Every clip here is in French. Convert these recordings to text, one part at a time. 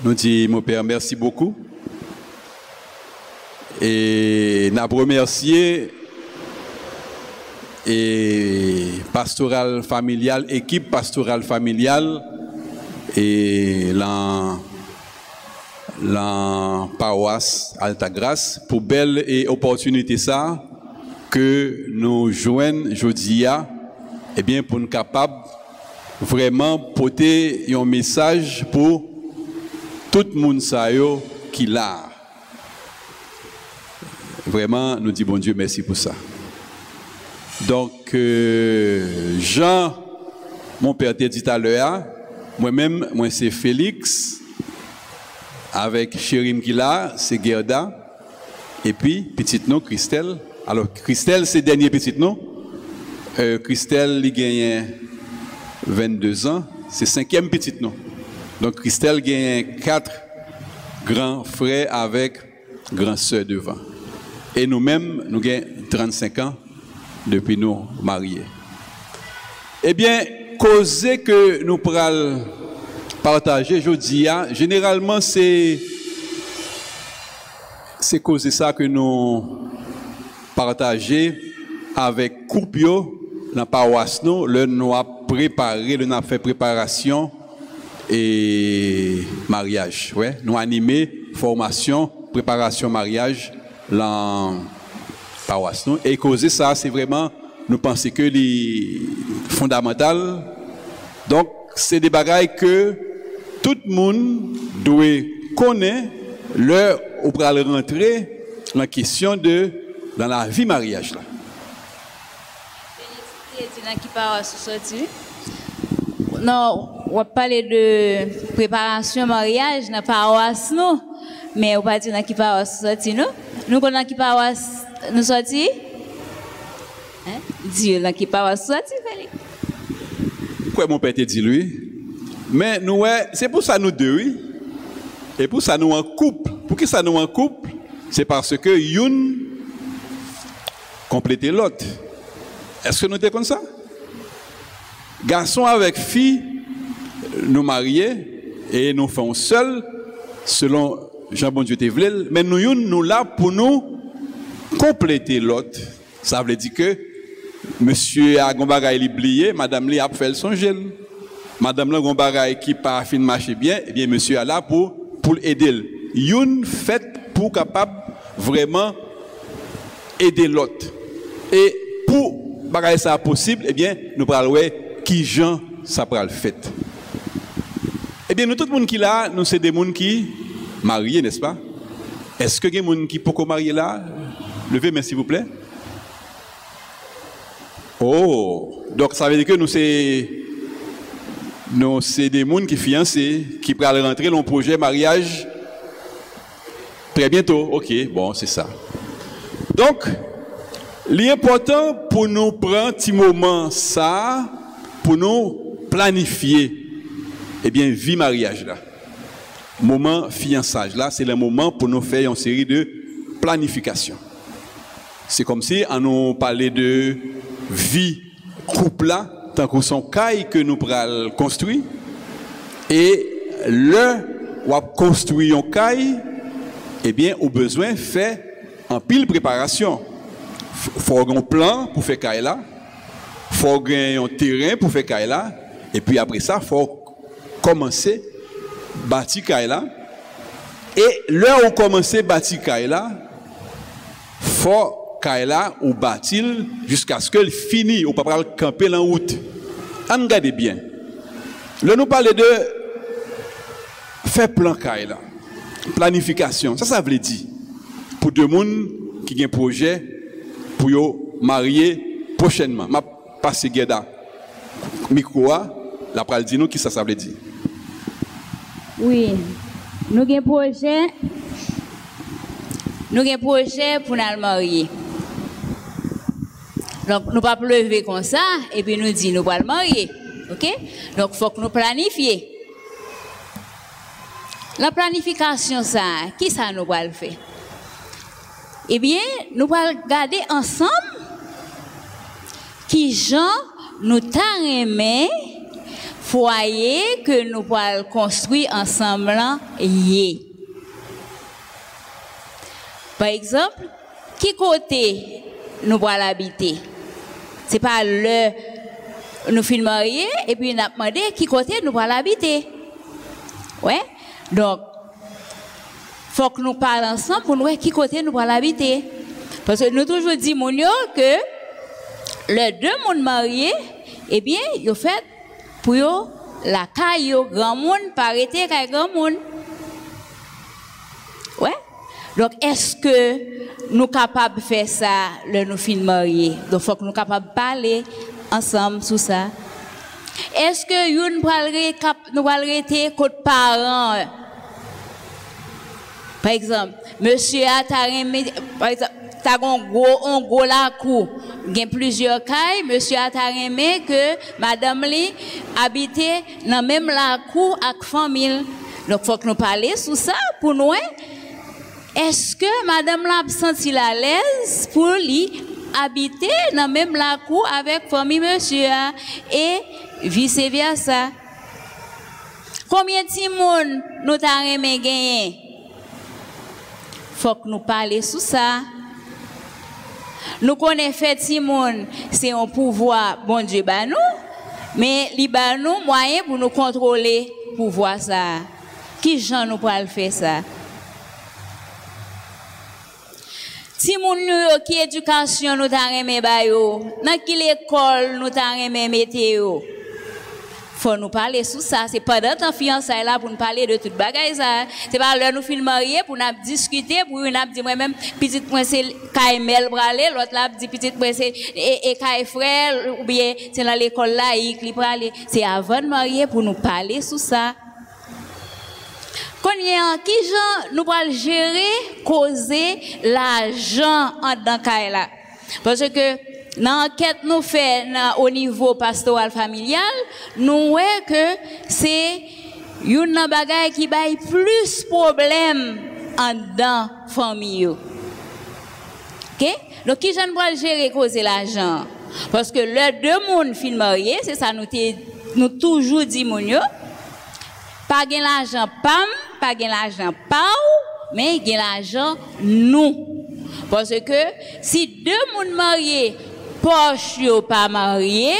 Nous disons, mon Père, merci beaucoup. Et nous remercier et pastoral familial, équipe pastorale familiale et la, la paroisse Alta Grace pour belle et opportunité ça que nous joignons aujourd'hui eh bien pour nous capables vraiment porter un message pour tout le monde qui l'a. Vraiment, nous disons bon Dieu merci pour ça. Donc, euh, Jean, mon père t'a dit à l'heure, moi-même, moi, c'est Félix, avec Chérim qui là, c'est Gerda, et puis, petite nom, Christelle. Alors, Christelle, c'est dernier petit nom. Euh, Christelle, il gagne 22 ans, c'est cinquième petit nom. Donc, Christelle gagne quatre grands frères avec grand sœur devant. Et nous-mêmes, nous gagnons 35 ans depuis nous mariés. Eh bien, causer que nous pourrons partager, je dis, généralement, c'est c'est ça que nous partager avec Coupio, la paroisse, nous, le nous a préparé, le nous a fait préparation et mariage. Ouais, nous animé formation, préparation, mariage, la paroisse. Et causer ça, c'est vraiment, nous pensons que les fondamental. Donc, c'est des bagailles que tout le monde doit connaître où on va rentrer la question de dans la vie mariage là. Non, on va parler de préparation mariage dans la paroisse, non? Mais on va dire dans qui paroisse sorti, non? Nous connaissons qui paroisse nous sorti? Hein? Dieu dans qui paroisse sorti, Félix? Quoi, mon père te dit lui? Mais nous, c'est pour ça nous deux, oui. Et pour ça nous en couple. Pour qui ça nous en couple? C'est parce que une compléter l'autre. Est-ce que nous sommes comme ça? Gason avèk fi, nou marye, e nou fon sel, selon Jean-Bon Dieu te vlel, men nou yon nou la pou nou komplete lot. Sa vle di ke, Monsie a gombaray li bliye, madame li ap fel son jen. Madame la gombaray ki pa fin mache bien, ebyen eh monsie a la pou pou l'edel. Yon fèt pou kapab vreman edel lot. E pou bagay sa posible, ebyen eh nou pral wè qui Jean ça le fait. Eh bien, nous, tout le monde qui là, nous, c'est des gens qui mariés, n'est-ce pas? Est-ce que y a des gens qui peuvent marier là? Levez-moi, s'il vous plaît. Oh, donc ça veut dire que nous, c'est nous, c'est des gens qui fiancés, qui peuvent rentrer dans le projet mariage très bientôt. Ok, bon, c'est ça. Donc, l'important pour nous prendre un petit moment, ça, pour nous planifier, eh bien, vie mariage là. Moment fiançage là, c'est le moment pour nous faire une série de planification. C'est comme si on nous parlait de vie couple là, tant que son caille que nous pourrons construire. Et le ou construire un caille, eh bien, au besoin fait en pile préparation. Faut un plan pour faire caille là fò gen yon teren pou fè kay la, epi apre sa fò komanse bati kay la, e lè ou komanse bati kay la, fò kay la ou batil, jisk aske l fini ou pa pral kampe lan wout. An gade bien. Lè nou pale de fè plan kay la, planifikasyon, sa sa vle di, pou de moun ki gen proje pou yo marye prochainman. Ma prochainement passer Geda micro la pral dit nous qui ça ça veut dire. Oui, nous avons un projet. Nous avons un projet pour nous marier. Donc nous pas lever comme ça et puis nous dit nous le marier. OK? Donc il faut que nous planifions. La planification ça, qui ça nous va le faire? Eh bien, nous allons regarder ensemble qui Jean nous t'a aimé foyer que nous pourrons construire ensemble yé. Par exemple, qui côté nous pourrons l'habiter? C'est pas le nous mariés et puis nous demandé qui côté nous pourrons l'habiter. Ouais? Donc, faut que nous parlions ensemble pour nous voir qui côté nous pourrons l'habiter. Parce que nous toujours dit que les deux mondes mariés, eh bien, ils fait pour eux, la caille, grand monde, parité qu'à grand monde. Ouais? Donc, est-ce que nous sommes capables de faire ça, le nous fin mariés? Donc, il faut que nous sommes capables de parler ensemble sur ça. Est-ce que nous allons arrêter parents? Par exemple, monsieur a par exemple, t'as un gros, un gros la y a plusieurs cas, monsieur a aimé que madame li habitait dans même la cour avec famille. Donc, faut que nous parlions sur ça pour nous. Est-ce que madame l'a senti la l'aise pour lui habiter dans même la cour avec famille monsieur et vice versa? Combien de monde nous t'a gagner? Faut que nous parlions sur ça. Nous connaissons fait Simone, c'est un pouvoir, bon Dieu, bah nous, mais il bah nous moyen pour nous contrôler pouvoir ça. Qui gens nous le faire ça? Simone nous qui éducation nous t'a remis ba yo, dans quelle école nous t'a remis météo faut nous parler sur ça. C'est pas dans ta fiançailles là pour nous parler de toute bagaille ça. C'est pas là nous filmer marier pour nous discuter pour nous dire moi-même petite moi c'est Kaimel bralé, l'autre là dit petite moi c'est et, frère ou bien c'est dans l'école là il bralé. C'est avant de marier pour nous parler sur ça. Combien qui gens nous allons gérer causer l'argent en dans là parce que dans l'enquête nous fait au niveau pastoral familial, nous voyons que c'est une bagaille qui baille plus problème en dans famille. OK? Donc qui j'en doit gérer causer l'argent parce que les deux monde fin mariés, c'est ça nous nous toujours dit mon pas gain l'argent pam, pas gain l'argent pau, mais gain l'argent nous. Parce que si deux monde mariés poche yo pas marié,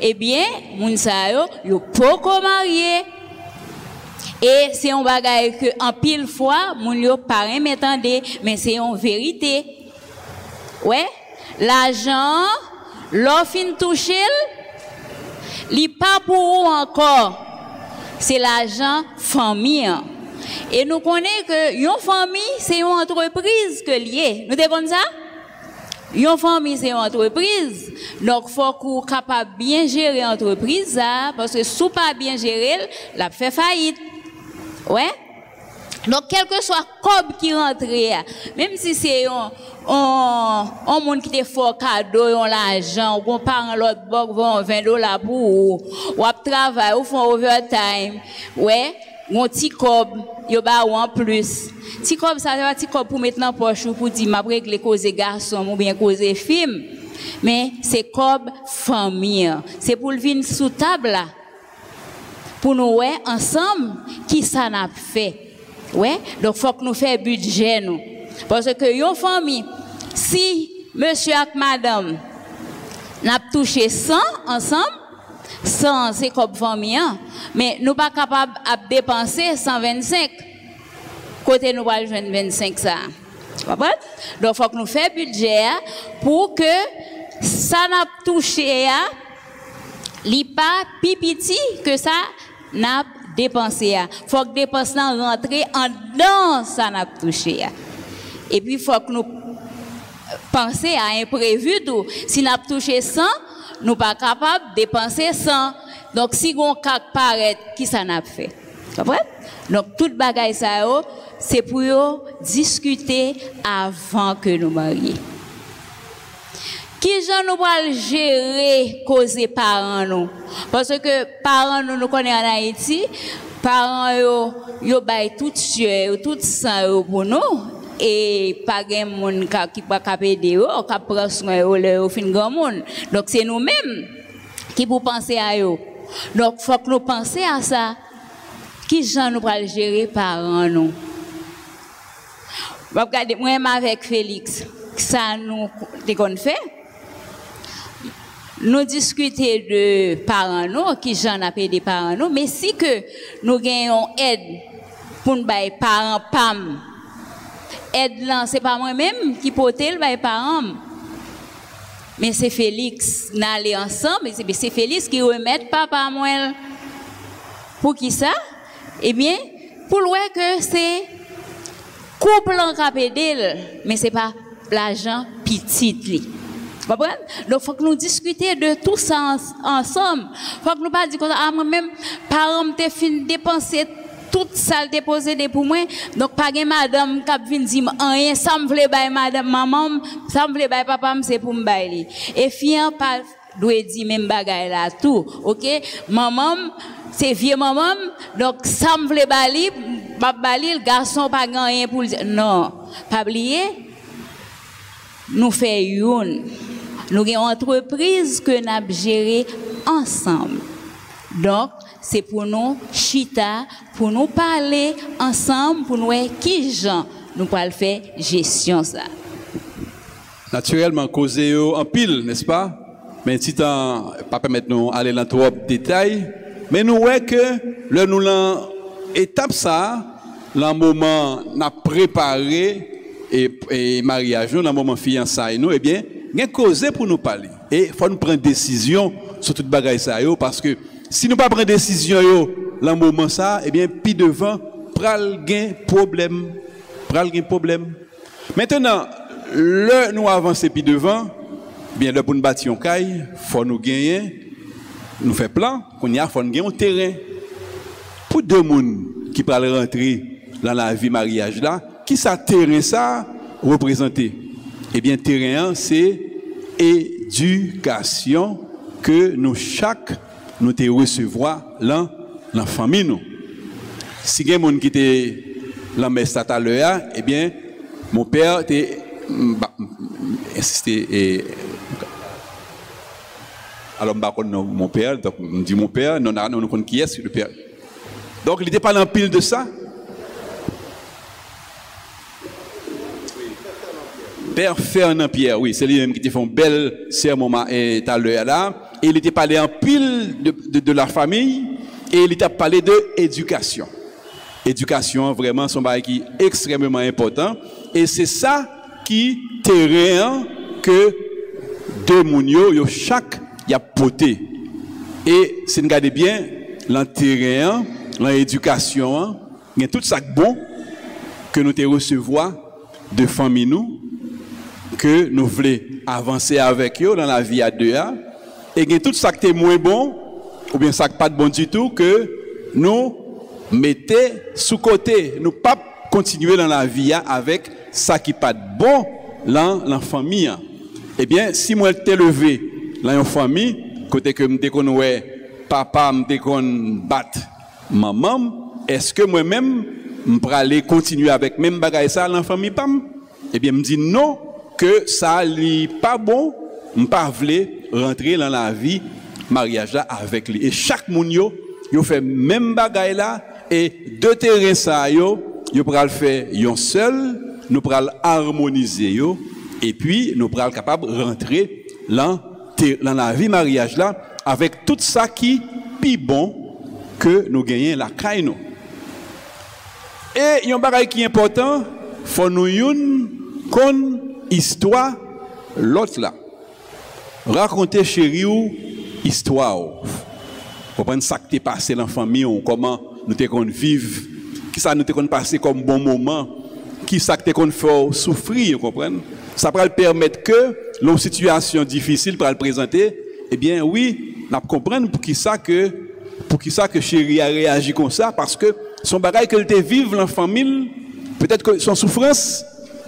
eh bien, moun sa yo, yo poko marié. Et c'est un bagage que, en pile fois, moun yo pas m'entendre, mais c'est une vérité. Ouais, l'argent, l'offre touché, li pas pour ou encore. C'est l'argent famille. Et nous connaissons que une famille, c'est une entreprise que lié. Nous devons ça? Une famille, c'est une entreprise. Donc, faut qu'on capable bien gérer l'entreprise, parce que si pas bien gérer, la fait faillite. Ouais? Donc, quel que soit le qui rentre, même si c'est un, un, un monde qui te fait cadeau, un l'argent, ou un parent l'autre bord, 20 dollars pour ou, ou travail, ou font overtime, ouais? Mon petit cob, yo ba ou en plus. Petit cob, ça va petit cob pour mettre dans poche pour dire m'a régler cause garçon ou bien cause film. Mais c'est cob famille. C'est pour le venir sous table là. Pour nous ouais ensemble qui ça n'a fait? Ouais, donc faut que nous fassions budget nous. Parce que yon famille si monsieur et madame n'a touché 100 ensemble sans c'est comme famille, hein. mais nous pas capables de dépenser 125. Côté nous pas 25 ça. Donc faut que nous fassions budget hein, pour que ça n'a touché hein, li pas pipiti que ça n'a dépensé faut que dépense rentre en dedans ça n'a touché et puis faut que nous penser à imprévu tout si n'a touché 100 nous pas capables de dépenser sans. Donc, si on cas paraît, qui ça n'a fait? Comprenez? Donc, toute bagaille ça, c'est pour discuter avant que nous marions. Qui j'en nous va gérer causer parents nous? Parce que parents nous nous connaissons en Haïti, parents yo, yo bail tout sueur, tout sang pour nous et pas de monde qui pas aider eux qui prend soin eux le fin grand monde donc c'est nous mêmes qui pour penser à eux Donc, faut que nous pensions à ça. Qui gens nous le gérer parents nous? Regardez, moi, avec Félix, ça nous, qu'on fait. Nous discutons de parents nous, qui j'en appelle des parents nous, mais si que nous gagnons aide pour nous parents pam, aide là, c'est pas moi-même qui porte le parents. Mais c'est Félix, n'aller ensemble, c'est Félix qui remet papa moi. Pour qui ça? Eh bien, pour voir que c'est couple en capédel, mais c'est pas l'argent petit. Donc, il faut que nous discutions de tout ça ensemble. Faut que nous pas dire que ah, moi-même, parents, m'ont fin dépenser tout ça déposé pour moi. Donc, pas de madame qui vient dire rien, ça me plaît, madame, maman, ça me plaît, papa, c'est pour me Et fiant pas doit dire même bagaille là tout. OK? Maman, c'est vieux maman, donc ça me plaît, bali, bali, le garçon pas rien pour dire. Non, pas oublier, nous faisons une. Nous avons une entreprise que nous avons gérée ensemble. Donc, c'est pour nous chita, pour nous parler ensemble, pour nous qui gens nous pouvons faire gestion ça. Naturellement, causer en pile, n'est-ce pas? Mais si temps, pas permettre nous aller dans trop de détails, mais nous voyons que le nous étape ça, le moment n'a préparé et, et mariage, nous, le moment fiançailles, nous, eh bien, il y a causé pour nous parler. Et il faut nous prendre décision sur toute bagaille ça, parce que si nous pas prendre décision, yo, dans moment ça, eh bien, puis devant, pral gain problème. Pral gain problème. Maintenant, le nous avancer puis devant, bien, le pour nous bâtir un caille, faut nous gagner, nous faire plan, qu'on y a, faut nous gagner un terrain. Pour deux personnes qui pral rentrer dans la vie mariage là, qui ça terrain ça représenter? Eh bien, terrain, c'est éducation que nous chaque nous te recevoir la famille nous. Si quelqu'un qui était dans messe eh bien mon père était bah, insisté et alors mon père donc me dit mon père non non non qui est le père? Donc il n'était pas dans pile de ça. Père Fernand Pierre, oui, c'est lui-même qui te fait un bel sermon à là il était parlé en pile de, la famille e li tap pale de edukasyon. Edukasyon vreman son baye ki ekstrememan important, e se sa ki teren ke de moun yo yo chak yap pote. E se n gade bien, lan teren, lan edukasyon, gen tout sak bon ke nou te resevoa de fami nou, ke nou vle avanse avek yo nan la vi a deya, e gen tout sak te mwen bon, ou bien ça pas de bon du tout, que nous mettons sous côté. Nous pas continuer dans la vie avec ça qui pas de bon dans la famille. Eh bien, si moi t'ai levé dans une famille, côté que me déconne papa me battre maman, est-ce que moi-même je aller continuer avec même bagaille ça dans la famille pam? Eh bien, me dit non que ça n'est pas bon, je pas rentrer dans la vie mariage là avec lui. Et chaque moun yo, yo fait même bagaille là et deux terrains ça yo, yo pral faire yon seul, nous pral harmoniser yo et puis nous pral capable rentrer dans dans la vie mariage là avec tout ça qui pi bon que nous gagnons la caille Et yon bagaille qui est important, faut nous yon kon histoire l'autre là raconter chéri ou histoire. Pour prendre ça qui t'est passé dans la famille, comment nous t'es vivre, qui ça nous passé comme bon moment, qui ça t'es fait souffrir, vous comprenez? Ça va permettre que, dans situation difficile pour le présenter, eh bien oui, nous comprendre pour qui ça que, pour qui ça que chéri a réagi comme ça, parce que son bagage qu'elle te vive la famille, peut-être que son souffrance,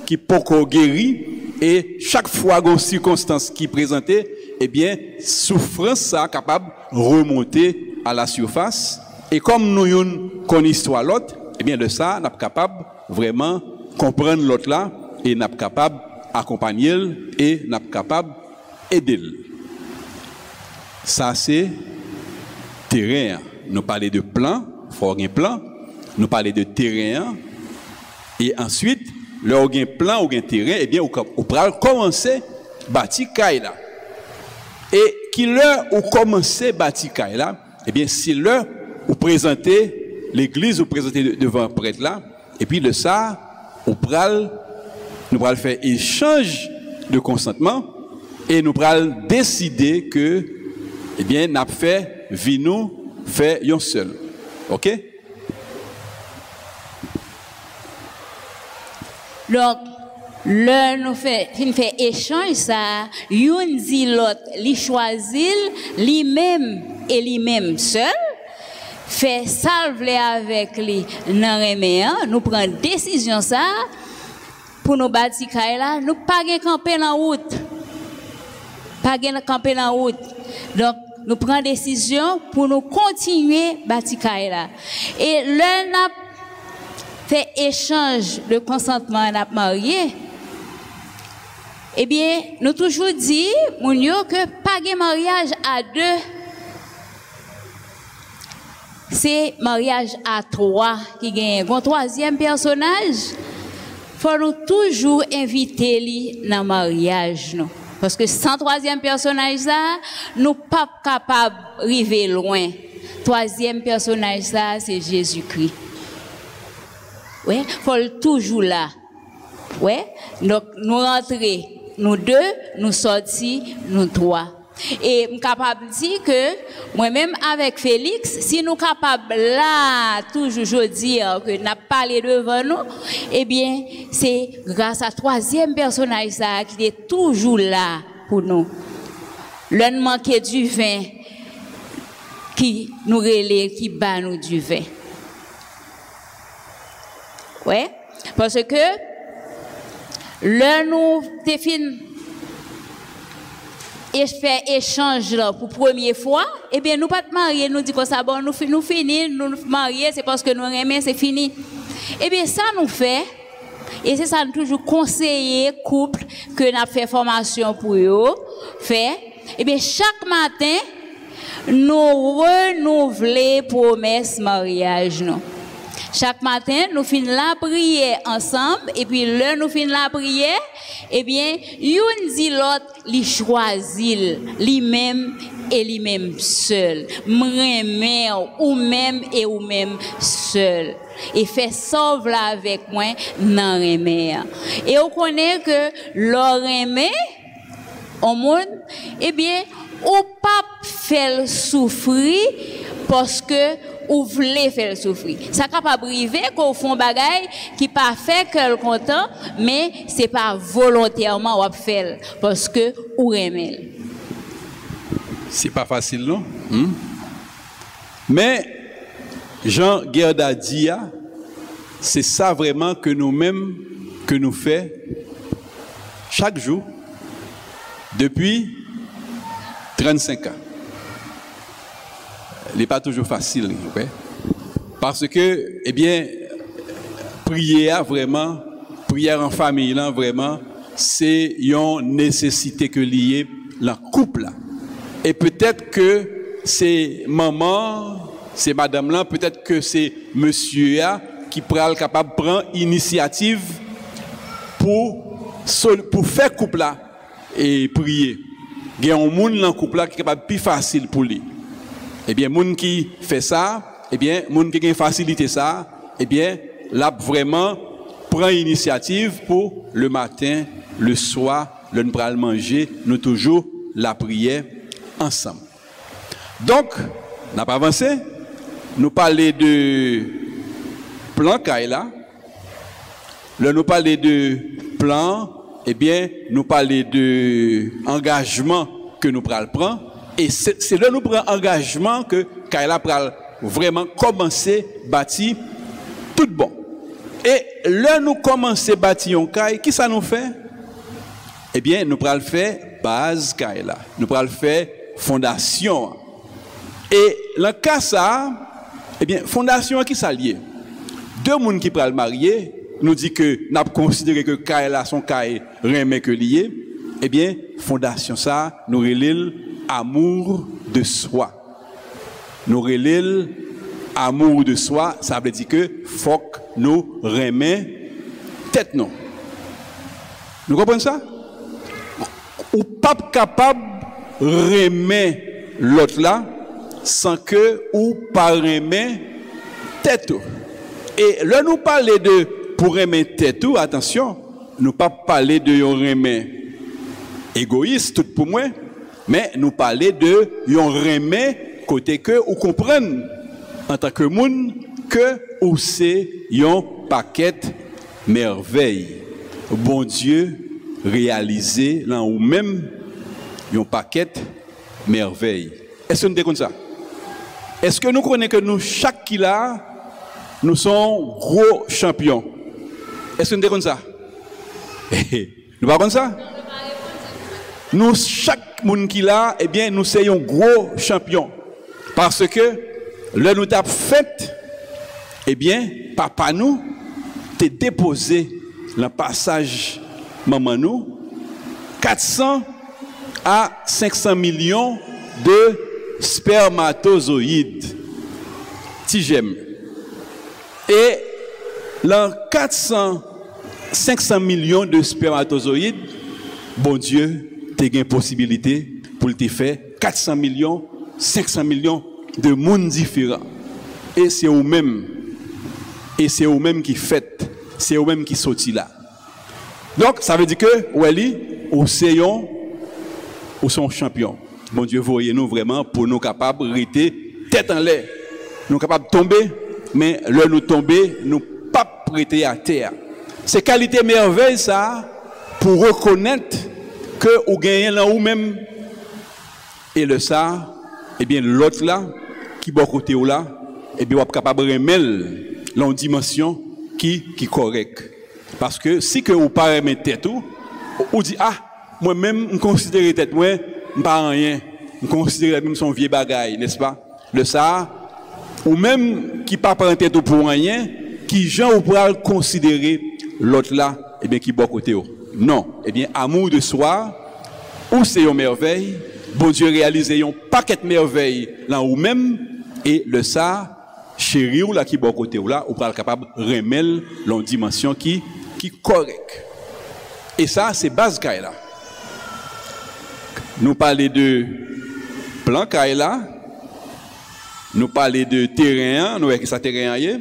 qui peut guérir, et chaque fois une circonstance qui présentait, ebyen, eh soufrans sa kapab remonte a la soufas, e kom nou yon kon histwa lot, ebyen eh de sa nap kapab vreman kompren lot la, e nap kapab akompanyel, e nap kapab edel. Sa se teren, nou pale de plan, fò gen plan, nou pale de teren, e answit, lò gen plan ou gen teren, ebyen eh ou pral komanse bati kay la. Et qui l'heure où commencer à bâtir là, eh bien, c'est l'heure où présenter l'église, ou présenter devant un prêtre là, et puis de ça, on pral, nous allons faire échange de consentement et nous allons décider que, eh bien, n'a fait, vie nous, fait un seul. OK? Le nous fait, fait échange ça, une dit l'autre, li choisit, lui-même et lui-même seul, fait salve avec lui nous prenons décision ça pour nous bâtir là, nous pas camper en route. Pas camper en route. Donc nous prenons décision pour nous continuer bâtir là. Et là n'a fait échange de consentement n'a marié. Eh bien, nous toujours dit, mon que pas de mariage à deux c'est mariage à trois qui gagne. Bon troisième personnage, faut nous toujours inviter lui dans mariage Parce que sans troisième personnage ça, nous pas capables d'arriver loin. Troisième personnage c'est Jésus-Christ. Ouais, faut toujours là. Ouais, donc nous rentrer, nous deux, nous sortir, nous trois. Et je suis capable de dire que moi-même avec Félix, si nous sommes capables là, toujours dire que nous parlé devant nous, eh bien, c'est grâce à troisième personnage ça, qui est toujours là pour nous. L'un manquait du vin qui nous relève, qui bat nous du vin. Ouais, parce que l'un nous définit et je fais échange là pour première fois, eh bien, nous pas de marier, nous disons que ça, bon, nous, nous nous marier, c'est parce que nous aimons, c'est fini. Eh bien, ça nous fait, et c'est ça nous toujours conseiller couple que nous fait formation pour eux, fait, eh bien, chaque matin, nous renouveler promesse mariage. Chaque matin, nous finissons la prière ensemble, et puis là, nous finissons la prière, eh bien, une dit l'autre, li choisit, lui-même et lui-même seul. M'remer ou même et ou même seul. Et fait sauve là avec moi, nan remer. Et on connaît que l'or au monde, eh bien, ou pas fait souffrir parce que ou voulez faire souffrir. Ça capable arriver qu'au fond bagaille qui pas fait que content, mais c'est pas volontairement ou faire parce que ou aimez. C'est pas facile non? Hmm? Mais Jean Gerda dit c'est ça vraiment que nous-mêmes que nous fait chaque jour depuis 35 ans n'est pas toujours facile. Okay? Parce que, eh bien, prier vraiment, prier en famille, là, vraiment, c'est une nécessité que liée la couple. Là. Et peut-être que c'est maman, c'est madame là, peut-être que c'est monsieur là, qui pral capable prendre initiative pour, pour faire couple là et prier. Il y a un monde dans le couple là qui est capable plus facile pour lui. Eh bien, moun qui fait ça, eh bien, moun qui a facilité ça, eh bien, là vraiment prend initiative pour le matin, le soir, le nous manger, nous toujours la prière ensemble. Donc, n'a pas avancé. Nous parlons de plan Kaila. Nous parlons de plan, eh bien, nous parlons de engagement que nous prenons et c'est là nous prenons engagement que Kaila pral vraiment commencer à bâtir tout bon. Et là nous commencer à bâtir un Kaila, qui ça nous fait? Eh bien, nous prenons faire base Kaila. Nous prenons faire fondation. Et le cas ça, eh bien, fondation qui s'allie. Deux personnes qui pral marier, nous dit que nous considéré que Kaila son Kaila remet que lié. Eh bien, fondation ça, nous relève amour de soi. Nous relève amour de soi, ça veut dire que faut nous remet tête non? Nous comprenons ça? Ou pas capable remet l'autre là sans que ou pas remet tête. Et là nous parler de pour aimer tête attention, nous pas parler de remet égoïste tout pour moi, mais nous parler de yon remet côté que ou comprendre en tant que monde que ou c'est yon paquet merveille. Bon Dieu réalisé là ou même yon paquet merveille. Est-ce que nous comme ça? Est-ce que nous connaissons que nous, chaque qui là, nous sommes gros champions? Est-ce que nous comme ça? nous pas comme ça? Nous, chaque eh bien, nous sommes gros champions. Parce que, le nous avons fait, eh bien, papa nous, t'es déposé le passage maman nous, 400 à 500 millions de spermatozoïdes. J'aime. Et dans 400, 500 millions de spermatozoïdes, bon Dieu, tu as une possibilité pour te faire 400 millions, 500 millions de mondes différents. Et c'est eux-mêmes, et c'est eux-mêmes qui faites, c'est eux-mêmes qui sont là. Donc, ça veut dire que, Wally, ou sont, ou sont champions. Bon Dieu, voyez-nous vraiment pour nous capables de rester tête en l'air. Nous capables de tomber, mais là nous tomber, nous pas prêter à terre. C'est qualité merveille ça pour reconnaître ke ou genyen lan ou men, e le sa, ebyen lot la, ki bo kote ou la, ebyen wap kapab remel lan dimensyon ki, ki korek. Paske si ke ou pa remen tet ou, ou di, ah, mwen men m konsidere tet mwen, m pa anyen, m konsidere la mwen son vie bagay, nespa? Le sa, ou men ki pa pran tet ou pou anyen, ki jan ou pral konsidere lot la, ebyen ki bo kote ou. Non. Eh Ebyen, amou de swa, ou se yon merveil, bon Diyo realize yon paket merveil lan ou mem, e le sa, chéri ou la ki bo kote ou la, ou pral kapab remel lon dimensyon ki, ki korek. E sa, se baz ka e la. Nou pale de plan ka e la, nou pale de terren, nou ek sa terren ye,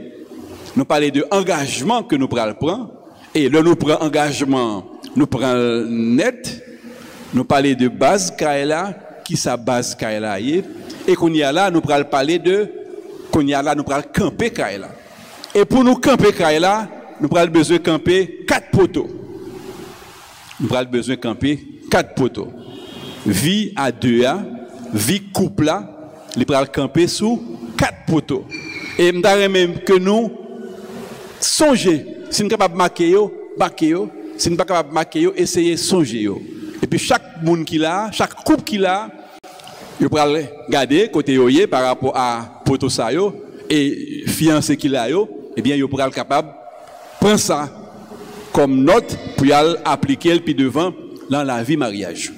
nou pale de engajman ke nou pral pran, e le nou pran engajman nou pran net, nou pale de baz kaela, ki sa baz kaela ye, e konye ala nou pral pale de, konye ala nou pral kampe kaela. E pou nou kampe kaela, nou pral bezwe kampe kat poto. Nou pral bezwe kampe kat poto. Vi a deya, vi koupla, li pral kampe sou kat poto. E mdare menm ke nou sonje, si nou kapap make yo, bake yo, si nous sommes pas capables de marquer, essayez de songer. Et puis chaque monde qui a, chaque couple qui a, il peut regarder côté yoye par rapport à ça et fiancé qu'il a yo, eh bien il pourra être capable prendre ça comme note pour appliquer puis devant dans la vie mariage.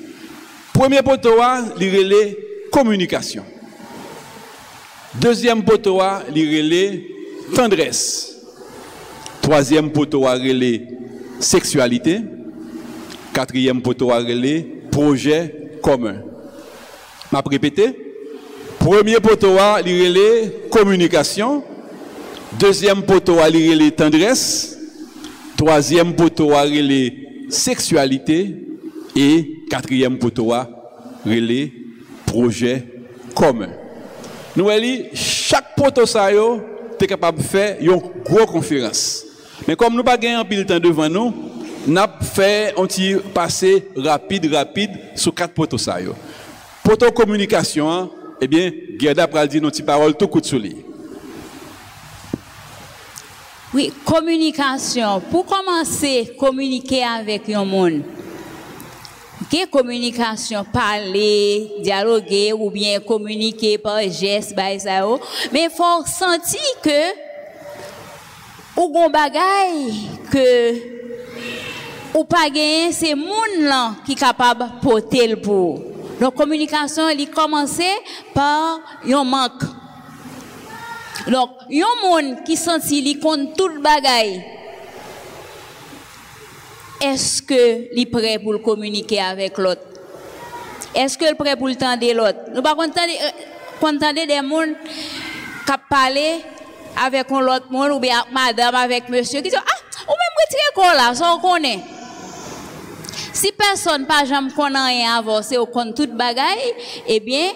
Premier poteau, il communication. Deuxième poteau, il tendresse. Troisième poteau, il sexualité. Quatrième poteau, il projet commun. Je répéter. Premier poteau, il communication. Deuxième poteau, il tendresse. Troisième poteau, il sexualité. Et quatrième poteau, relais projet commun. Nous avons chaque poteau ça est capable de faire une grosse conférence. Mais comme nous pas un pile temps devant nous, avons fait un petit passé rapide rapide sur quatre poteaux ça Poteau communication, hein, eh bien, Gerda pral dire nos petites paroles tout coup de soleil. Oui, communication. Pour commencer, communiquer avec un monde que communication, parler, dialoguer ou bien communiquer par gestes, mais il faut sentir que ou gon bagay que ou pas gagner c'est moun là qui capable porter le pour. Donc communication elle commence par un manque Donc, yon monde qui senti li compte tout bagaille. Est-ce que li prêt pour le communiquer avec l'autre? Est-ce que le prêt pour le tendre l'autre? Nous pas contenter des gens qui parlent avec l'autre monde ou bien madame avec monsieur qui dit ah, ou même retirer quoi là, ça on connaît. Si personne pas jamais connaît rien avancer ou compte toute bagaille, eh bien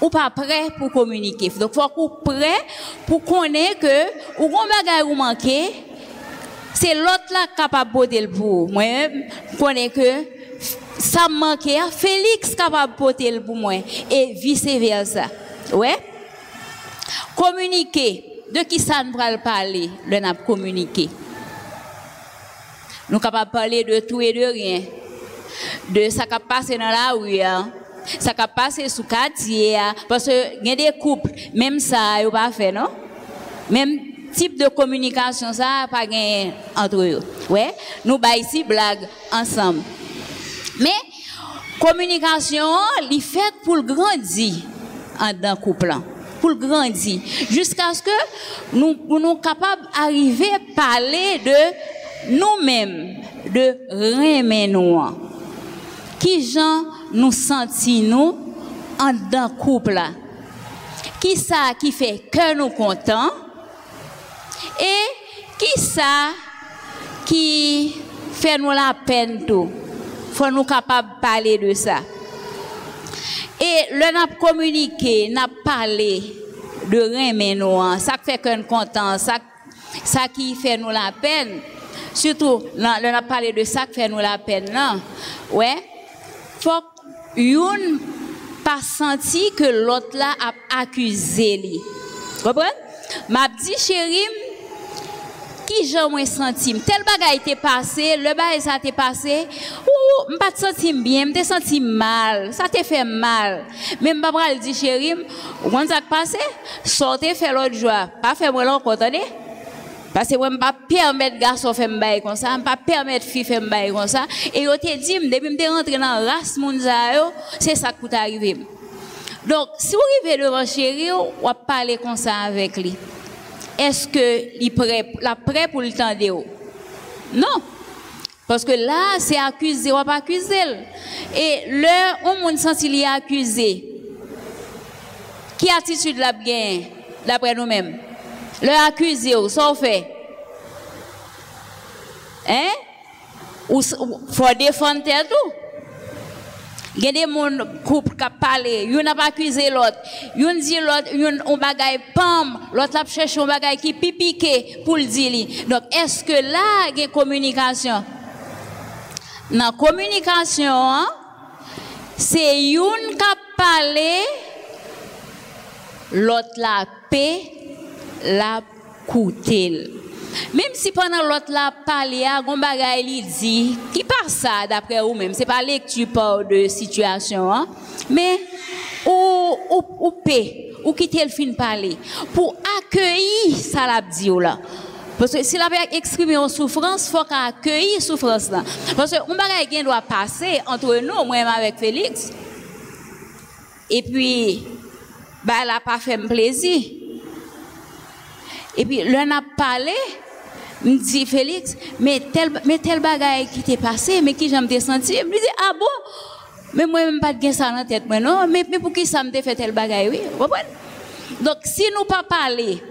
ou pas prêt pour communiquer. Donc, faut qu'on prêt pour connaître que, ou qu'on bagaille ou manquer, c'est l'autre là capable de le pour. Moi, connais que, ça manque, Félix capable de porter pour moi, et vice versa. Ouais? Communiquer. De qui ça nous va parler? Le n'a communiquer. Nous capables parler de tout et de rien. De ça qui passe dans la rue. Hein ça peut passer sous quartier parce que y a des couples même ça yo pas fait non? Même type de communication ça pas gagné entre eux ouais? Nous ba ici blague ensemble mais communication li fait pour grandir en dans couple pour grandir jusqu'à ce que nous nous capables d'arriver à parler de nous-mêmes de remet nous qui gens nous sentons nous en d'un couple. Qui ça qui fait que nous contents? Et qui ça qui fait nous la peine tout? Faut nous capables de parler de ça. Et le n'a communiqué, n'a parlé de rien ça fait que nous contents, ça ça qui fait nous la peine. Surtout, le n'a parlé de ça qui fait nous la peine, non? Ouais. Faut yon pas senti que l'autre là a accusé lui. Comprenez? M'a dit chérim qui j'ai moins senti tel bagage était passé, le bagage ça t'est passé, ou m'pas senti bien, m'te senti mal, ça t'a fait mal. Mais m'pas pas dit chérim, quand ça passé, sortez faire l'autre joie, pas faire moi l'encore, attendez? Parce que je ne pas permettre garçon faire bail comme ça, je pas permettre fille faire bail comme ça et yo te dit depuis me rentré dans race monde c'est ça qui est. Donc si vous arrivez devant chéri, on va parler comme ça avec lui. Est-ce que prêt la prêt pour le temps Non. Parce que là, c'est accusé, on pas accuser. Et le, on monde senti il est accusé. Qui attitude la bien d'après nous-mêmes? Le accusé, ça fait. Hein? Ou faut défendre tout. Il y a des gens couple qui parlent, ils n'a pas accusé l'autre. Ils dit l'autre, ils ont bagay pam, l'autre a cherché un bagay qui pipiqué pour le dire. Donc est-ce que là il y a communication Dans la communication, hein, c'est une qui parle, l'autre la paix la coûté. Même si pendant l'autre la parle, gon bagay li dit, qui passe ça d'après vous même, c'est pas lecture pas de situation, hein? mais ou, ou, ou paix, ou quitter le fin parler, pour accueillir ça la là. Parce que si la personne exprime en souffrance, il faut qu'elle accueille souffrance là. Parce que un bagay doit passer entre nous, moi avec Félix. Et puis, bah, elle n'a pas fait plaisir. Et puis, l'un a parlé, me dit Félix, mais tel, mais tel bagaille qui t'est passé, mais qui j'aime te senti. Je dit, ah bon? Mais moi, même pas de ça dans la tête, moi, non? Mais, mais pour qui ça me fait tel bagaille, oui? Donc, si nous pas parler,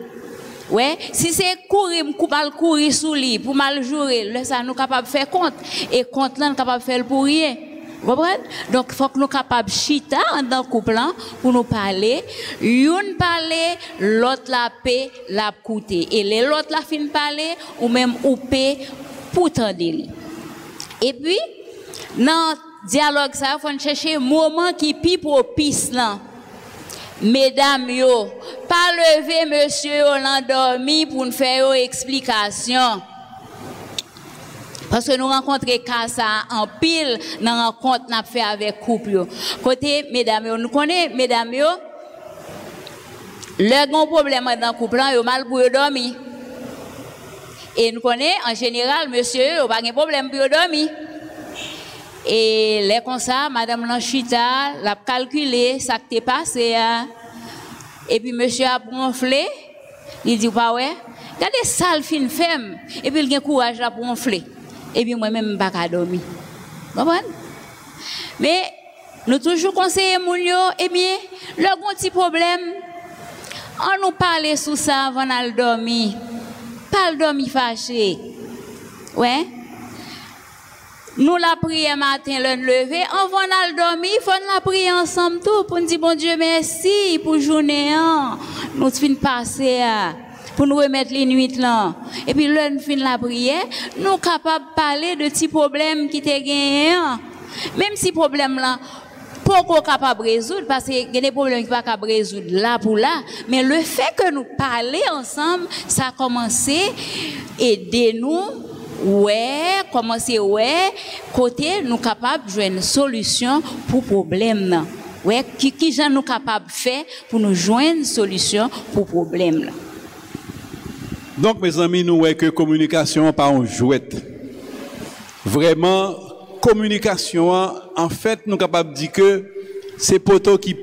ouais, si c'est courir, mal courir sous lui, pour mal jouer, là, ça nous capable de faire compte. Et compte là, nous capable de faire pour rien. Donc, il faut que nous soyons capables de chita dans le couple hein, pour nous parler. Une parler, l'autre la paix, la coûter. Et l'autre la fin parler, ou même ou paix pour t'en Et puis, dans le dialogue, ça, il faut chercher un moment qui est propice là. Mesdames, yo, pas lever monsieur, on l'endormi pour nous faire une explication. Parce que nous rencontrons ça en pile dans la rencontre n'a fait avec couple. Côté mesdames, nous connaissons mesdames, le grand problème dans le couple, il mal pour dormir. Et nous connaissons en général, monsieur, il pas de problème pour dormir. Et les comme ça, madame Lanchita l'a calculé, ça qui est passé. Hein. Et puis monsieur a ronflé. Il dit, pas ouais. Regardez ça, le fin femme. Et puis il a courage là pour ronfler. Et puis moi-même, je pas dormir. Vous comprenez? Mais nous toujours conseillons mon eh bien, le petit problème, on nous parle sous ça avant de dormir. Pas dormir fâché. Ouais? Nous la prière matin, le lever, avant de dormir, il faut la prier ensemble tout pour nous dire bon Dieu merci pour journée. Nous finissons passer pour nous remettre les nuits là. Et puis là, nous finissons la prière, nous sommes capables de parler de petits problèmes qui te gagné. Même si problème là, pas capable de résoudre, parce qu'il y a des problèmes qui ne sont pas capables de résoudre là pour là. Mais le fait que nous parlions ensemble, ça a commencé à aider nous ouais, commencer ouais, côté nous capables de jouer une solution pour problème Ouais, qui qui gens nous capables de faire pour nous joindre une solution pour problème Donk, mes amin, nou wè ke komunikasyon pa an jouet. Vreman, komunikasyon an, an fèt nou kapab di ke se poto ki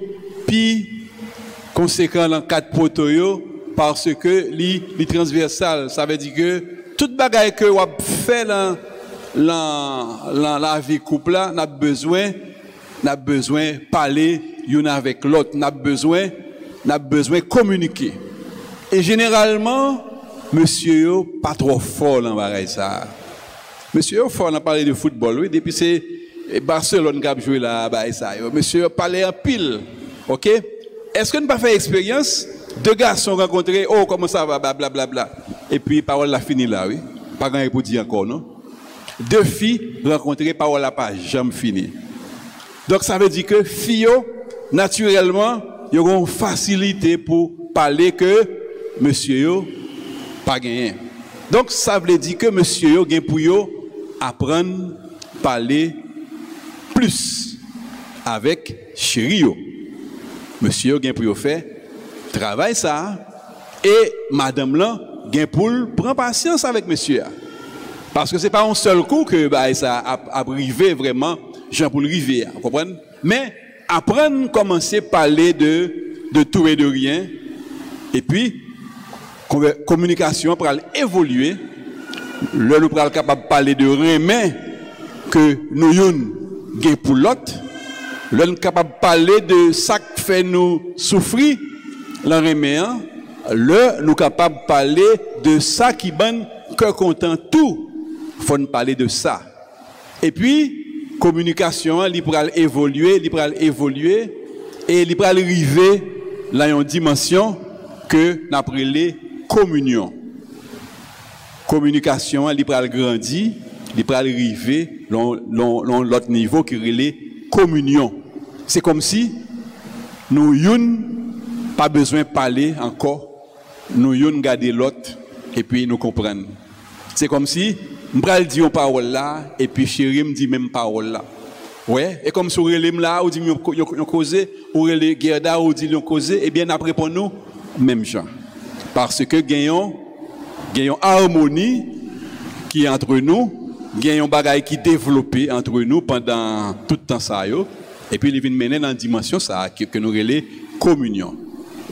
pi konsekwen lan kat poto yo parce ke li, li transversal. Sa vè di ke tout bagay ke wap fè lan la vi koup la, nap bezwen, nap bezwen pale yon avèk lot, nap bezwen, nap bezwen komunike. E generalman, monsieur pas trop fort dans bagaille ça. Monsieur fort on a parlé de football oui, depuis c'est Barcelone qui a joué là bas ça. Monsieur parlé en pile. OK? Est-ce que nous pas fait expérience deux garçons rencontrés, oh, comment ça va, blablabla. Bla, bla. Et puis, parole la fini là, oui. Pas grand pour dire encore, non? Deux filles rencontrées, parole la pas jamais fini. Donc, ça veut dire que filles, naturellement, ils auront facilité pour parler que monsieur yo pas gagné. Donc, ça veut dire que monsieur yo gagne pour parler plus avec chéri. Monsieur yo faire travail ça et madame là gain prend patience avec monsieur parce que c'est pas un seul coup que bah, ça a, a vraiment Jean pour comprenez? Mais apprendre commencer à parler de tout et de rien et puis Komunikasyon pral evolue, lè nou pral kapab pale de remè ke nou yon gen pou lot, lè nou kapab pale de sak fè nou soufri, lè remè an, lè nou kapab pale de sa ki ban kè kontan tou, fòn pale de sa. E pi, komunikasyon li pral evolue, li pral evolue, e li pral rive la yon dimensyon ke naprele communion communication il pourra grandir il pourra arriver l'autre niveau qui est communion c'est comme si nous une pas besoin de parler encore. Nous yon garder l'autre et puis nous comprendre. C'est comme si m'bral dit une parole là et puis chéri me dit même parole là. Ouais, et comme si on là ou dit yon causé ou relé gerda ou dit yon causé et bien après pour nous même gens. Parce que gagnons gagnons harmonie qui est entre nous, gagnons bagaille qui développé entre nous pendant tout le temps ça yo et puis il vient mener dans la dimension ça que, nous relais communion.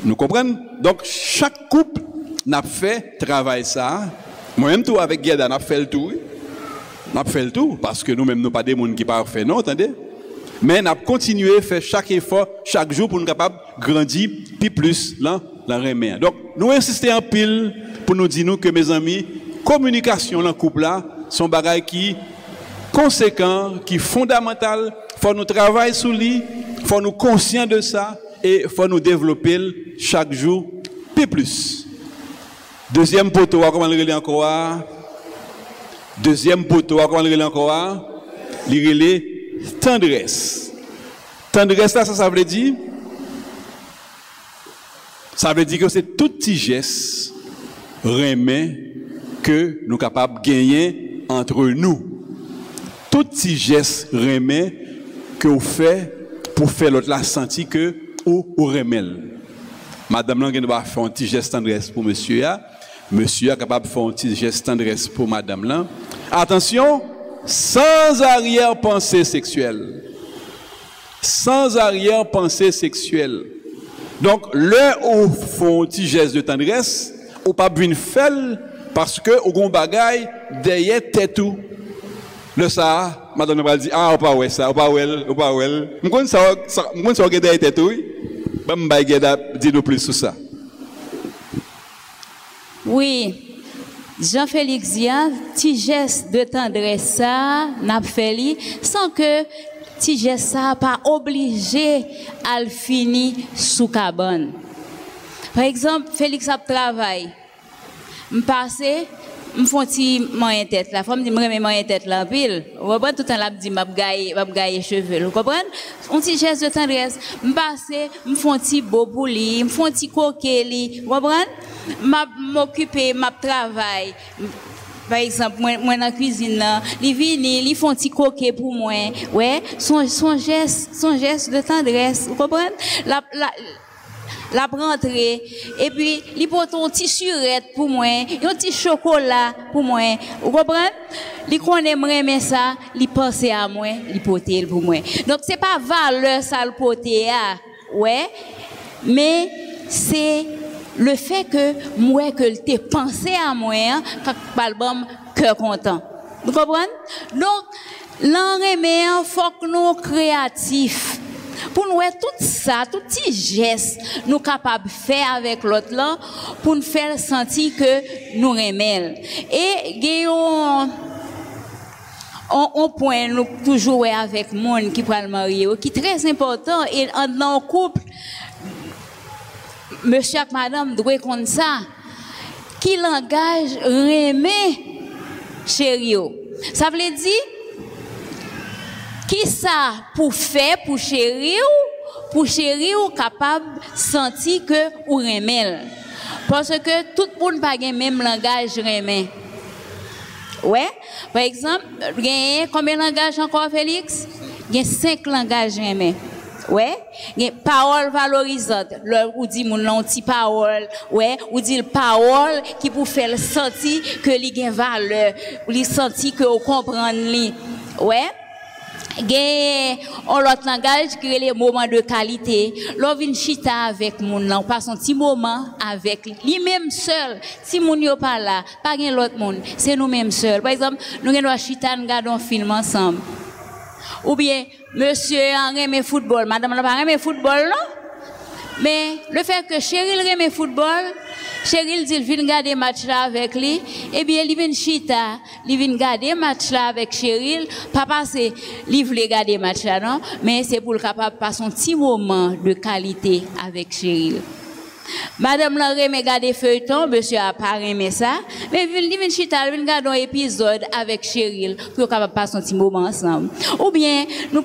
Nous comprenons? Donc, chaque couple n'a fait travail ça. Moi-même, tout avec Gerda, n'a fait le tout. N'a fait le tout, parce que nous-mêmes, nous pas des gens qui parfaits, non, attendez. Mais n'a continué à faire chaque effort, chaque jour, pour nous capables de grandir, puis plus, là, la. Donc, nous insistons en pile pour nous dire nous que, mes amis, communication dans le couple là, sont bagailles qui conséquent, qui fondamental, faut nous travailler sur lui, faut nous conscient de ça, et faut nous développer chaque jour plus plus. Deuxième poteau, comment le relais encore Deuxième poteau, comment le relais encore Le relais tendresse. Tendresse, là, ça, ça veut dire Ça veut dire que c'est tout petit geste remet que nous capables de gagner entre nous. Tout petit geste remet que vous faites pour faire l'autre la sentir que ou, ou. Madame Lang va faire un petit geste tendresse pour monsieur. Monsieur est capable de faire un petit geste tendresse pour madame là. Attention, sans arrière-pensée sexuelle. Sans arrière-pensée sexuelle. Donc, l'un où font petit de tendresse, ou pas bien faire parce que au grand bagaille derrière tête tout. Le ça, madame va dire ah pas ouais ça, pas ouais, pas ouais. M'con ça, m'con ça derrière tête tout. Bah m'baïga dire nous plus sur ça. Oui. Jean-Félix Dia, petit geste de tendresse ça, n'a fait sans que geste ça pas obligé à le finir sous cabane. Par exemple, Félix a travaillé. Je passe, je fais un tête là. Faut me dire, je remets tête là pile. Vous comprenez? Tout le temps, là, je dis, je gagne cheveux. Vous comprenez? Un petit geste de tendresse. Je passe, je fais un petit beau bouli, je fais un petit coquet. Vous comprenez? Je m'occupe, je travaille. Par exemple, moi, moi dans la cuisine, là, les vini, ils font un petit coquet pour moi. Ouais, son, son geste, son geste de tendresse. Vous comprenez? La, la, la rentrer et puis il porte un petit surette pour moi un petit chocolat pour moi vous comprenez? Il connaît mais ça il pense à moi il porte pour moi donc c'est pas valeur ça le porter ouais mais c'est le fait que moi que t'ai pensé à moi hein, quand album cœur content. Vous comprenez? Donc l'en il faut que nous créatifs. Pour nous tout ça, tout petit geste, nous capables de faire avec l'autre là, pour nous faire sentir que nous aimons. Et, gagnons, on, point, nous toujours avec monde qui prend le marier, qui est très important, et le couple, monsieur et madame doivent comme ça, qui langage remet chérie. Ça veut dire, qui ça pour faire pour chérir pour chérir ou capable sentir que ou remel parce que tout le monde pas le même langage remel ouais? Par exemple combien de langages encore Félix? Il y a cinq langages remel Ouais, il parole valorisante. Là, ou dit mon nom, parole, ouais, ou dit parole qui pour faire sentir que il a valeur, ou lui sentir que vous comprenez Ouais. Gen on l'autre langage qui est les moments de qualité l'on vient chita avec moun on passe un petit moment avec lui même seul si moun yo pas là pas gen l'autre monde c'est nous mêmes seuls par exemple nous gen chita nous un film ensemble. Ou bien monsieur en aime football madame n'a pas aime football non? Mais le fait que Cheryl aime football, Cheryl dit vient garder match là avec lui, eh bien, il vient chita, il vient garder match là avec Cheryl. Papa, c'est, il voulait garder match là, non? Mais c'est pour le capable passer un petit moment de qualité avec Cheryl. Madame l'a remis garder feuilleton, monsieur a pas aimé ça. Mais il vient chita, il vient garder un épisode avec Cheryl pour capable passer un petit moment ensemble. Ou bien, nous,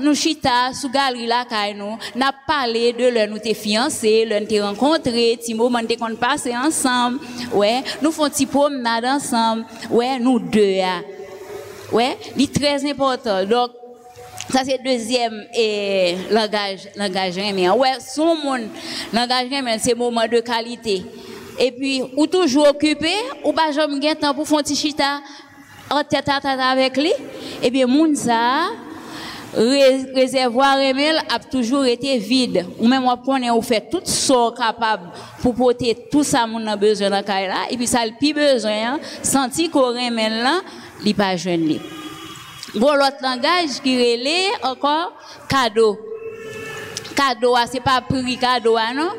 nous chita sous galerie là, nous, n'a parlé de leur nous t'es fiancés, leur t'es rencontrés, petit moment t'es qu'on passe ensemble. Ouais, nous faisons petit promenade ensemble. Ouais, nous deux, Ouais, c'est très important. Donc, ça, c'est le deuxième et, langage, langage mais Ouais, son monde, langage c'est moment de qualité. Et puis, ou toujours occupé, ou pas jamais temps pour faire chita en tête à tête avec lui. Et bien, moun ça, réservoir remel a toujours été vide. Ou même, on prend ou fait tout ce capable pour porter tout ça, mon a besoin dans là. Et puis, ça, le plus besoin, hein, sentir qu'on remel là, il pas jeune. Bon, l'autre langage qui relève encore cadeau. Cadeau, ah, c'est pas prix cadeau, ah, non?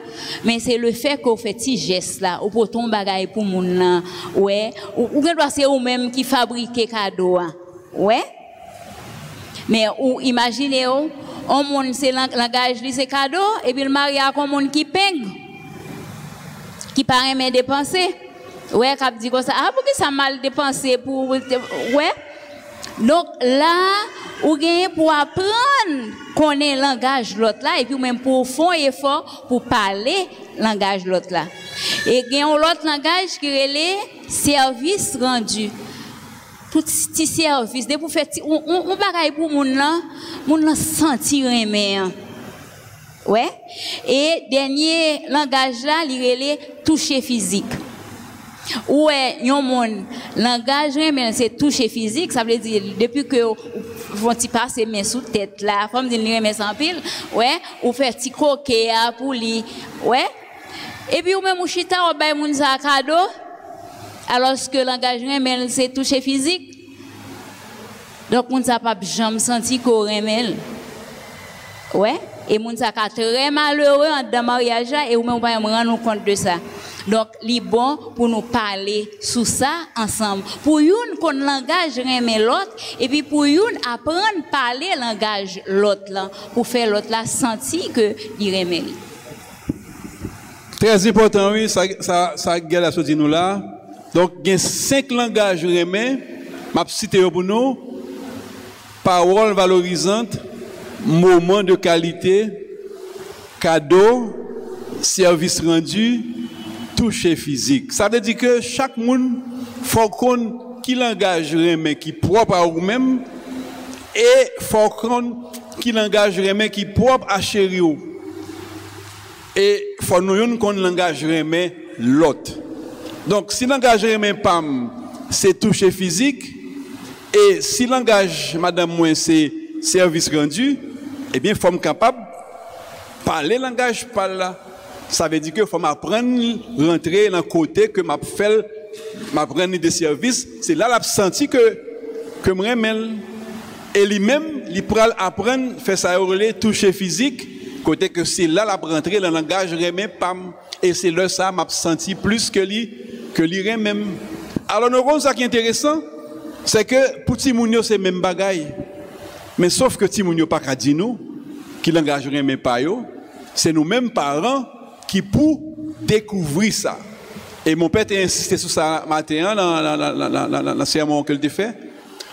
Mais c'est le fait qu'on fait petit geste là, ou pour ton bagage pour moun là, ouais. Ou, ou c'est ou même qui fabrique cadeau, ah. ouais. Mais imaginez, on monde c'est langage c'est cadeau, et puis le mariage comme monde qui peigne, qui paraît mais dépenser. Ouais, cap dit comme ça, ah, pourquoi ça mal dépensé pour, ouais? Donc là, vous gagnez pour apprendre qu'on est langage l'autre là, et puis même pour faire effort pour parler langage l'autre là. Et gagnez l'autre langage qui est le service rendu. Tout petit service, de pour faire, on, on, bagaille pour moun là, moun là sentir aimer. Ouais. Et dernier langage là, il est toucher physique. Ouais, yon mon langage mais c'est toucher physique, ça veut dire depuis que vont y passer main sous tête là, comme dire mais sans pile, ouais, ou faire petit coquet pour lui, ouais. Et puis ou même ou chita ou bay moun sa cadeau alors que langage mais c'est toucher physique. Donc moun sa pas jamais senti qu'on remel. Ouais, et moun sa très malheureux dans mariage et ou même pas me rendre compte de ça. Donc, il est bon pour nous parler sous ça ensemble. Pour une qu'on langage remet l'autre, et puis pour une apprendre à parler langage l'autre là, pour faire l'autre là sentir que il remet. Très important, oui, ça, ça, ça à ce nous là. Donc, il y a cinq langages remet, m'a cité pour nous, paroles valorisantes, moments de qualité, cadeaux, services rendus, toucher physique. Ça veut dire que chaque monde faut qu'on qui langage remet qui propre à vous-même et faut qu'on qui langage remet qui propre à chéri Et faut nous qu'on langage remet l'autre. Donc si langage remet pam c'est toucher physique et si langage madame moi c'est service rendu, eh bien faut capable parler langage par là ça veut dire que faut m'apprendre rentrer dans le côté que m'a fait m'apprendre des services. C'est là l'a senti que que me et lui-même il pourra apprendre faire ça relais toucher physique. Côté que c'est là l'a rentrer dans le langage remet pam. Et c'est là ça m'a senti plus que lui que lui même alors nous ça qui est intéressant c'est que pour Timounio c'est même bagaille. Mais sauf que Timounio pas qu'à dire nous qui langage pas yo c'est nous-mêmes parents qui pour découvrir ça. Et mon père a insisté sur ça matin dans le sermon qu'il a fait.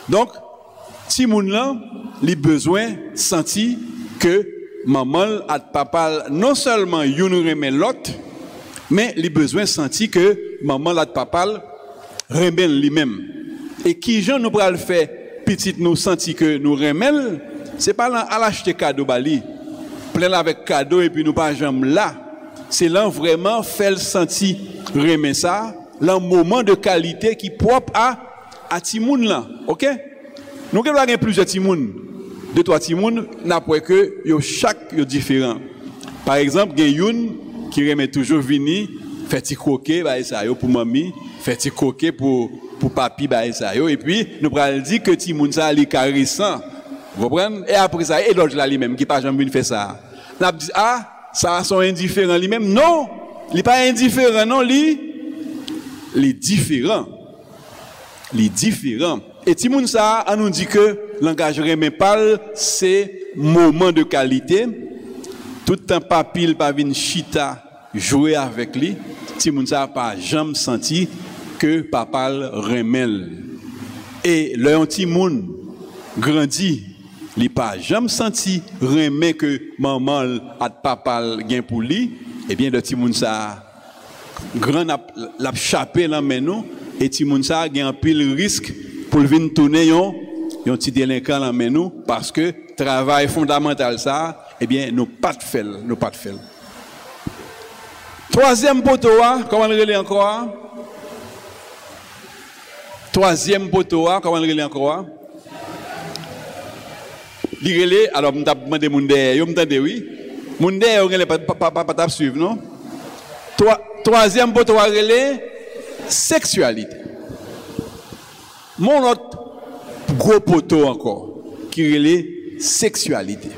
Donc, si mon là, a besoin de sentir que maman et papa non seulement une remet l'autre, mais il besoin de sentir que maman et papa remet lui-même. Et qui gens nous le faire petit nous sentir que nous remet, c'est pas à l'acheter cadeau bali, plein avec cadeau et puis nous pas jamais là c'est là vraiment faire sentir remet ça, l'un moment de qualité qui propre à à Timoun là, OK? Nous avons plusieurs Timoun. Deux trois Timoun n'a pas que yo chaque yo différent. Par exemple, il y qui remet toujours venir faire petit coquet bah ça yo pour mamie, faire petit coquet pour pour papi bah ça yo et puis nous pral dire que Timoun ça est caressant. Vous comprenez? Et après ça et l'autre là lui-même qui pas jamais faire ça. N'a ah sa son indiferent li menm. Non, li pa indiferent non li, li diferent. Li diferent. Et ti moun sa an nou di ke langaj remen pal se mouman de kalite. Tout an papil pa vin chita jouwe avèk li. Ti moun sa pa jam senti ke papal remen. Et le yon ti moun grandi li pa jam senti remen ke maman at papal gen pou li, ebyen de ti moun sa gran ap, ap chapel an men nou, et ti moun sa gen apil risk pou lvin toune yon, yon ti delinkan an men nou, paske travay fondamental sa, ebyen nou pat fel, nou pat fel. Troasyem poto a, koman rele anko a? Troasyem poto a, koman rele anko a? Li alors pas suivre non? Troisième sexualité. Mon autre gros poteau encore qui relève sexualité.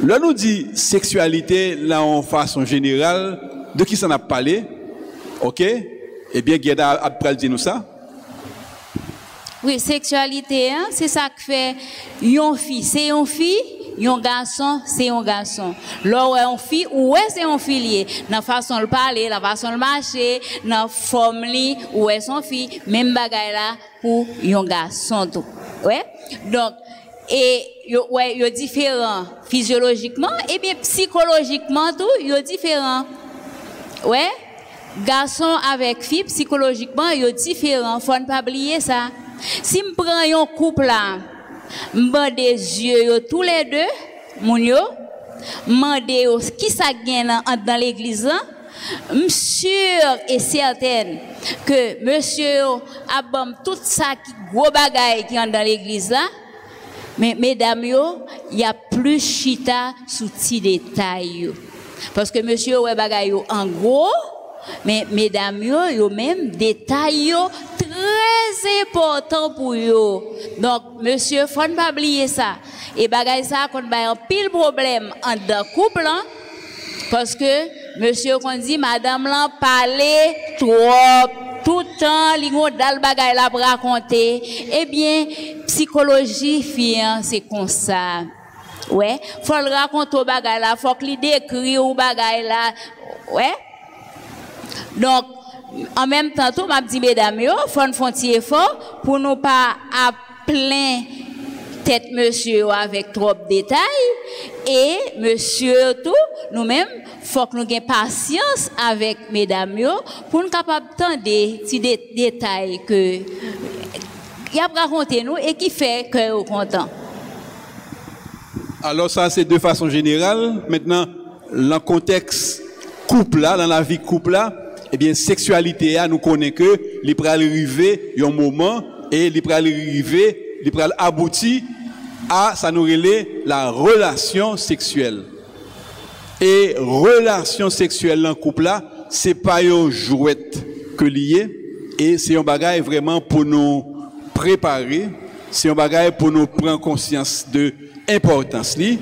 Là nous dit sexualité là en façon générale de qui ça a parlé? OK? Eh bien Guéda a nous ça oui, sexualité, hein, c'est ça que fait une fille, c'est une fille, un garçon, c'est un garçon. Là où une fille, est c'est un fille, dans la façon de parler, la façon de marcher, dans la forme, est son fille, même bagaille là pour un garçon tout. Ouais? Donc, et yo ouais différent physiologiquement et bien psychologiquement tout yo différent. Ouais? Garçon avec fille psychologiquement yo différent. Faut ne pas oublier ça si je prends un couple là, je des yeux tous les deux, mon yo, demande qui ça gagne dans l'église sûr et certaine que monsieur a bon tout ça qui gros bagaille qui est dans l'église là. Mais mesdames il y a plus chita sous petits détails. Parce que monsieur ouais bagaille en gros mais mesdames yo yo même détails très important pour yo. Donc monsieur faut pas oublier ça. Et bagaille ça qu'on a un pile problème en deux couple hein. parce que monsieur qu'on dit madame là parlait trop tout le temps li dal bagay la raconter eh bien psychologie fille c'est comme ça ouais faut le raconter au bagay là faut que li décrit au bagay là ouais donc en même temps tout m'a dit mesdames yo faut faire effort pour nous pas à plein tête monsieur avec trop de détails et monsieur tout nous-mêmes faut que nous ayons patience avec mesdames pour nous capables de petits détails que y a nous et qui fait que nous content. Alors ça c'est de façon générale. Maintenant, dans le contexte couple là, dans la vie couple là, ebyen eh seksualite ya nou konen ke li pral rive yon mouman e li pral rive, li pral abouti a sa nou rele la relasyon seksuel. E relasyon seksuel lan koupla, se pa yon jouet ke liye e se yon bagay vreman pou nou prepare, se yon bagay pou nou pren konsyans de importans li,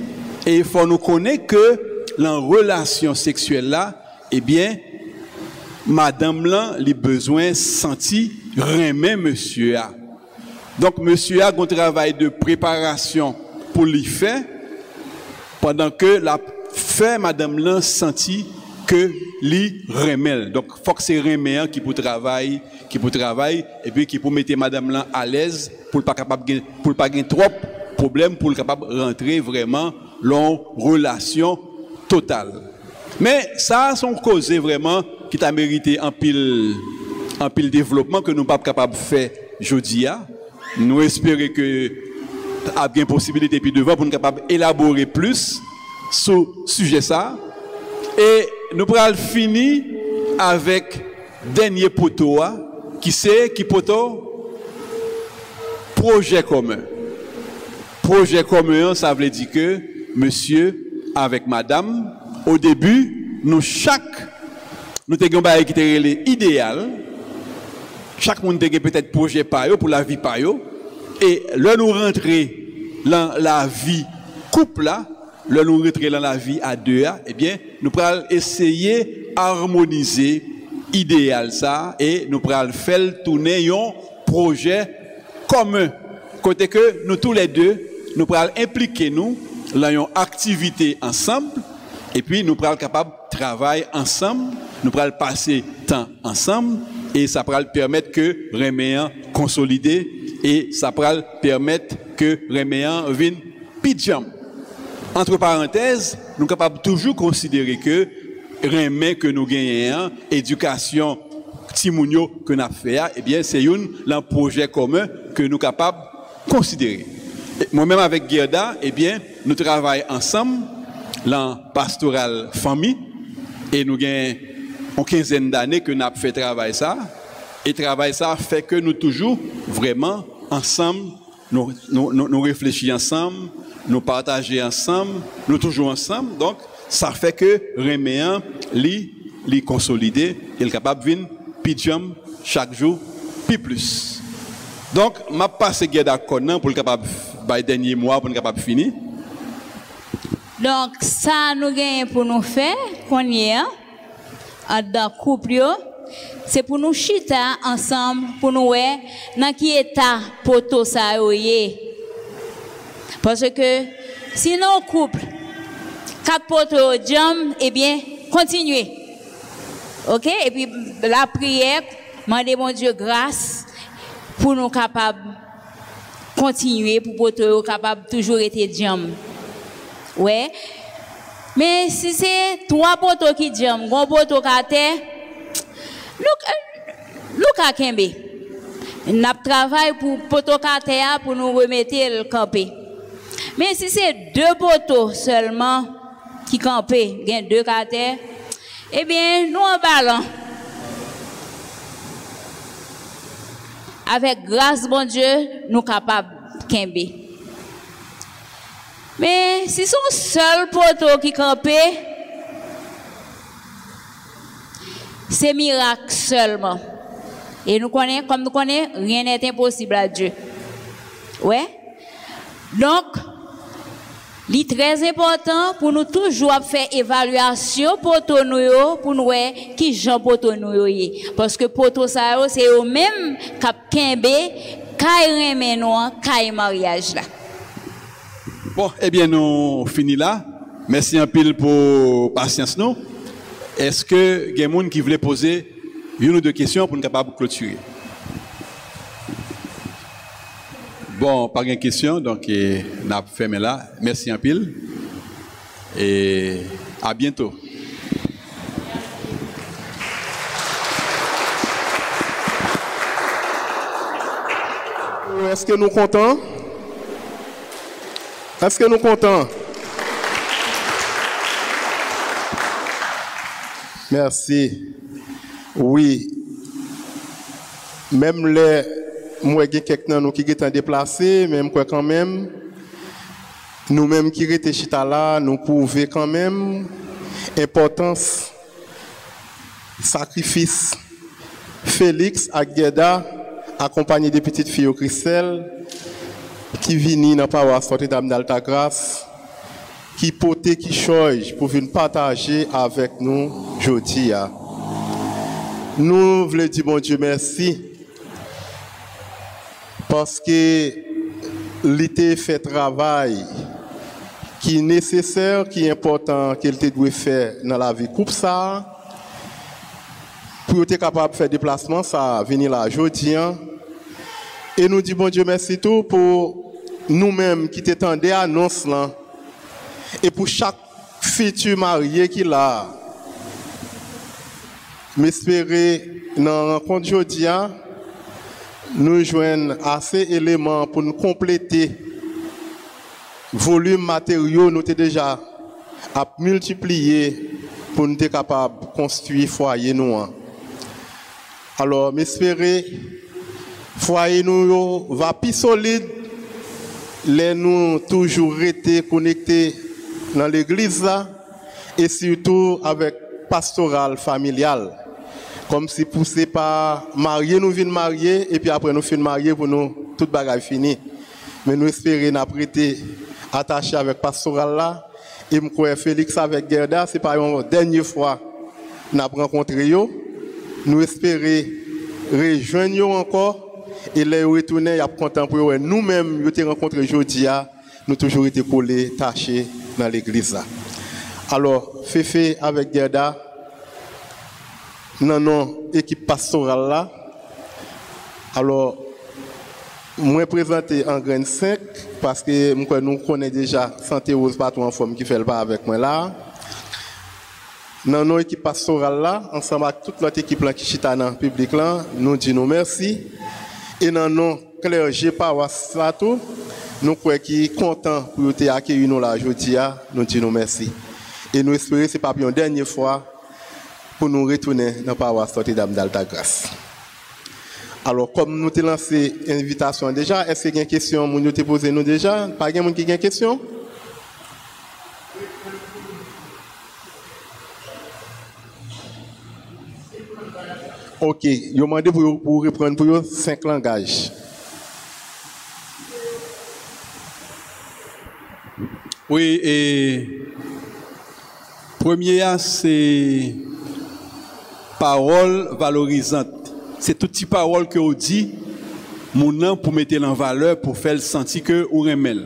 e fò nou konen ke lan relasyon seksuel la, ebyen, eh madame là, les besoins sentis remet monsieur a. Donc monsieur a un travail de préparation pour lui faire pendant que la fait madame là senti que li remel. Donc faut que c'est reméant qui pour travailler, qui pour travailler et puis qui pour mettre madame là à l'aise pour pas capable pour pas gagner trop problème pour capable rentrer vraiment dans relation totale. Mais ça sont causé vraiment qui t'a mérité un pile un pile développement que nous pas capable de faire aujourd'hui. Nous espérons que a bien possibilité puis devant pour nous capable élaborer plus sur sujet ça. Et nous pourrons finir avec dernier poteau, hein, qui c'est qui poteau? Projet commun. Projet commun, ça veut dire que monsieur avec madame, au début, nous chaque, Nou te gen baye ki te rele ideal, chak moun te gen petet proje pa yo, pou la vi pa yo, e lè nou rentre lan la vi koup la, lè nou rentre lan la vi a dea, ebyen eh nou pral esye harmonize ideal sa, e nou pral fel toune yon proje kome, kote ke nou tou le de, nou pral implike nou lan yon aktivite ansamble, et puis nous pourrons capable de travailler ensemble, nous pourrons passer temps ensemble et ça pourra permettre que Réméan consolider et ça pourra permettre que Réméan vienne pidjam entre parenthèses, nous sommes capables toujours considérer que remè que nous gagnons, éducation timounio que nous avons fait, eh bien, c'est un projet commun que nous sommes capables de considérer. Moi-même avec Gerda, eh bien, nous travaillons ensemble dans pastoral famille et nous avons une quinzaine d'années que nous avons fait travail ça. Et travail ça fait que nous toujours vraiment ensemble, nous, nous, nous réfléchissons ensemble, nous partager ensemble, nous toujours ensemble. Donc, ça fait que Réméan, lui, lui consolider, il est capable de venir pijam chaque jour, puis plus. Donc, je passe d'accord pour le capable de dernier mois pour le capable finir. Donc, ça nous gagne pour nous faire, qu'on y est, dans couple, c'est pour nous chita ensemble, pour nous voir dans quel état tout ça parce que sinon, couple, quatre potes jam, eh bien, continuez. OK? Et puis, la prière, demandez mon Dieu grâce pour nous capables continuer, pour poteaux capables toujours être. Ouais. Mais si c'est trois poteaux qui jam, un poteau terre, nous, nous, kembe. Nous travaillons pour poteau pour nous remettre le camper. Mais si c'est deux poteaux seulement qui a deux caractères, Eh bien, nous en parlons. Avec grâce, bon Dieu, nous capables de Mais si son seul poteau qui campait, c'est miracle seulement. Et nous connaissons, comme nous connaissons, rien n'est impossible à Dieu. Ouais? Donc, c'est très important pour nous toujours faire évaluation pour nous pour nous voir qui Jean pour nous parce que tout ça c'est eux même cap kembe kay remeno kay mariage là. Bon, eh bien nous finissons là. Merci un pile pour patience. Est-ce que des qui voulait poser une ou deux questions pour nous capable de clôturer? Bon, pas de question, donc on a fermé là. Merci un pile. Et à bientôt. Est-ce que nous comptons? Est-ce que nous comptons? Merci. Oui. Même les moi j'ai quelqu'un nous qui est déplacé même quoi quand même. Nous mêmes qui étaient chita là nous pouvons quand même. Importance sacrifice. Félix Agueda accompagné des petites filles au Christelle qui viennent dans la paroisse Notre-Dame d'Alta Grâce qui poté qui change pour venir partager avec nous aujourd'hui. Hein. Nous voulons dire bon Dieu merci parce que l'été fait travail qui est nécessaire, qui est important, qu'elle doit faire dans la vie coupe ça pour être capable de faire déplacement ça venir là aujourd'hui hein. Et nous disons bon Dieu merci tout pour nous-mêmes qui t'étendons annonce là et pour chaque futur marié qui l'a, m'espérer dans la rencontre aujourd'hui, hein, nous joignons assez d'éléments pour nous compléter volume matériaux nous déjà à multiplier pour nous être capables de construire foyer nous. Hein. Alors, m'espérer foyer nous va plus solide les nous toujours été connectés dans l'église là et surtout avec pastoral familial. Comme si poussé par marier, nous venons marier et puis après nous finissons marier pour nous, toute bagarre fini. Mais nous espérons nous prêter attaché avec pastoral là. Et je Félix avec Gerda, c'est pas une dernière fois nous avons rencontré. Nous espérons rejoindre encore et les retourner, il a content pour nous-mêmes, nous avons rencontré aujourd'hui, nous toujours été collés, tachés dans l'église. Alors, Féfé avec Gerda, dans notre équipe pastorale là, alors, moi présenter en graine 5 parce que nous connaissons déjà Santé Rose Patron en forme qui fait le pas avec moi là. Dans notre équipe pastorale là, ensemble avec toute notre équipe là qui est dans le public là, nous disons merci. Et dans notre clergé paroisse là tout, nous croyons qui est content pour te accueillir nous là aujourd'hui, nous disons merci. Et nous espérons que ce n'est pas une dernière fois pour nous retourner dans la paroisse Notre-Dame d'Alta Grâce. Alors, comme nous avons lancé l'invitation déjà, est-ce qu'il y a une question que nous avons posée déjà? Pas de qui a une question? Ok, je demande pour, pour reprendre pour vous cinq langages. Oui, et premier, c'est parole valorisante. C'est tout petit parole que vous dit, mon nom pour mettre en valeur, pour faire sentir que vous aimez.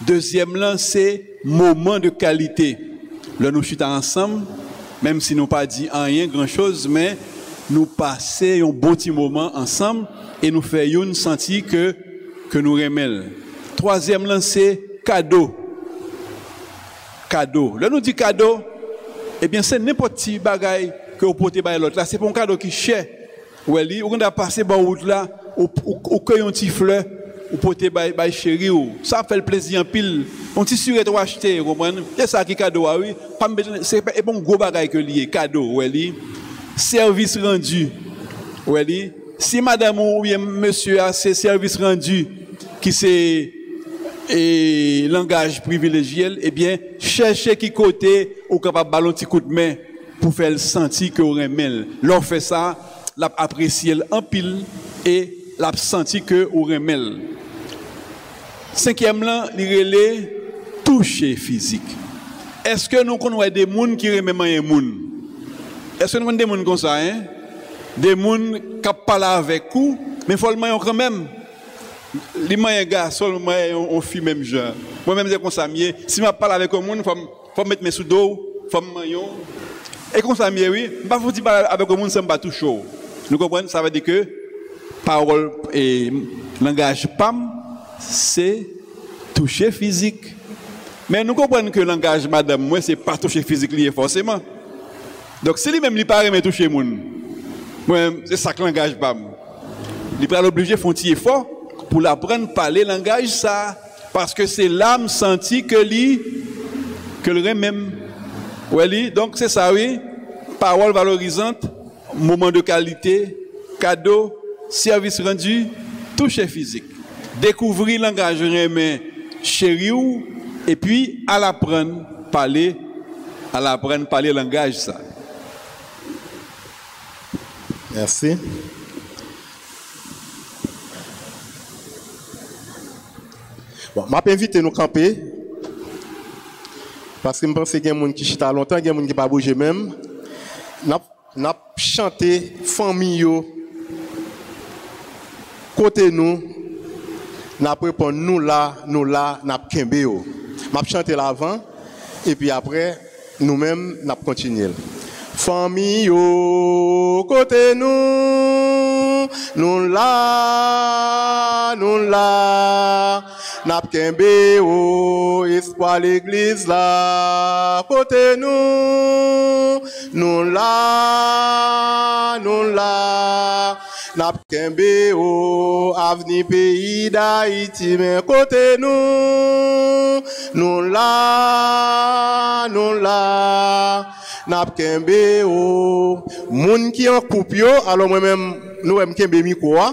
Deuxième c'est moment de qualité. Là, nous sommes ensemble, même si nous pas dit rien grand chose, mais nous passons un bon petit moment ensemble et nous faisons sentir que, que nous aimons. Troisième c'est cadeau cadeau. Là, nous dit cadeau, eh bien, c'est n'importe qui bagaille que vous portez par l'autre. Là, c'est pas un cadeau qui est cher. Ou elle dit, on a passé par route là, ou un petit fleur, ou bay, bay chéri ou. Ça fait plaisir en pile. On t'y sur et acheter, vous comprenez? C'est ça qui est cadeau, ah oui. C'est pas un gros bagage que lié, cadeau, li. servis rendu. Ou el li, si madame ou bien monsieur a se servis rendu ki se e langaj privilegiel, ebyen, eh chèche ki kote ou kapap balon ti kout men pou fèl senti ki ou remel. Lò fè sa, l'ap apresyel anpil e l'ap senti ki ou remel. Senkyem lan, li rele touche fizik. Eske nou kon wè de moun ki rememan yon moun? Est-ce que nous connaissons des gens comme ça, hein? Des gens qui parlent avec vous, mais il faut le maillot quand même. Les moyens gars, seulement on fait même genre. Moi-même, c'est comme ça. Si je parle avec un monde, il faut, mettre mes sous dos, il faut me maillot. Et comme ça, oui, je ne faut pas avec un monde, ça me pas tout chaud. Nous comprenons, ça veut dire que parole et langage PAM, c'est toucher physique. Mais nous comprenons que le langage madame, moi, c'est pas toucher physique lié forcément. Donc, si lui-même, il parle, mais toucher moun, c'est ça que langage PAM. Il est obligé de faire un effort pour l'apprendre à parler le langage ça. Parce que c'est l'âme sentie que lui, que le même. Donc c'est ça, oui. Parole valorisante, moment de qualité, cadeau, service rendu, toucher physique. Découvrir langage remet chéri ou, et puis à l'apprendre parler, à l'apprendre parler le langage ça. Merci. Bon, je invité nous camper. Parce que je pense qu'il y a des gens qui chita longtemps, des gens qui pas bouger même. Nous avons chanté famille, côté nous, avons répondu nous là, nous là, avons kembe yo. Vais chanter l'avant, et puis après, nous-mêmes, nous continuer. Fami yo kote nou, nou la, nou la, nap kenbe yo espwa l'egliz la. Kote nou, nou la, nou la, Nap kenbe ou avni peyi da iti men kote nou, nou la, nou la. Nap kenbe ou moun ki an koup yo, alo mwen men nou mwen kenbe mi kouwa.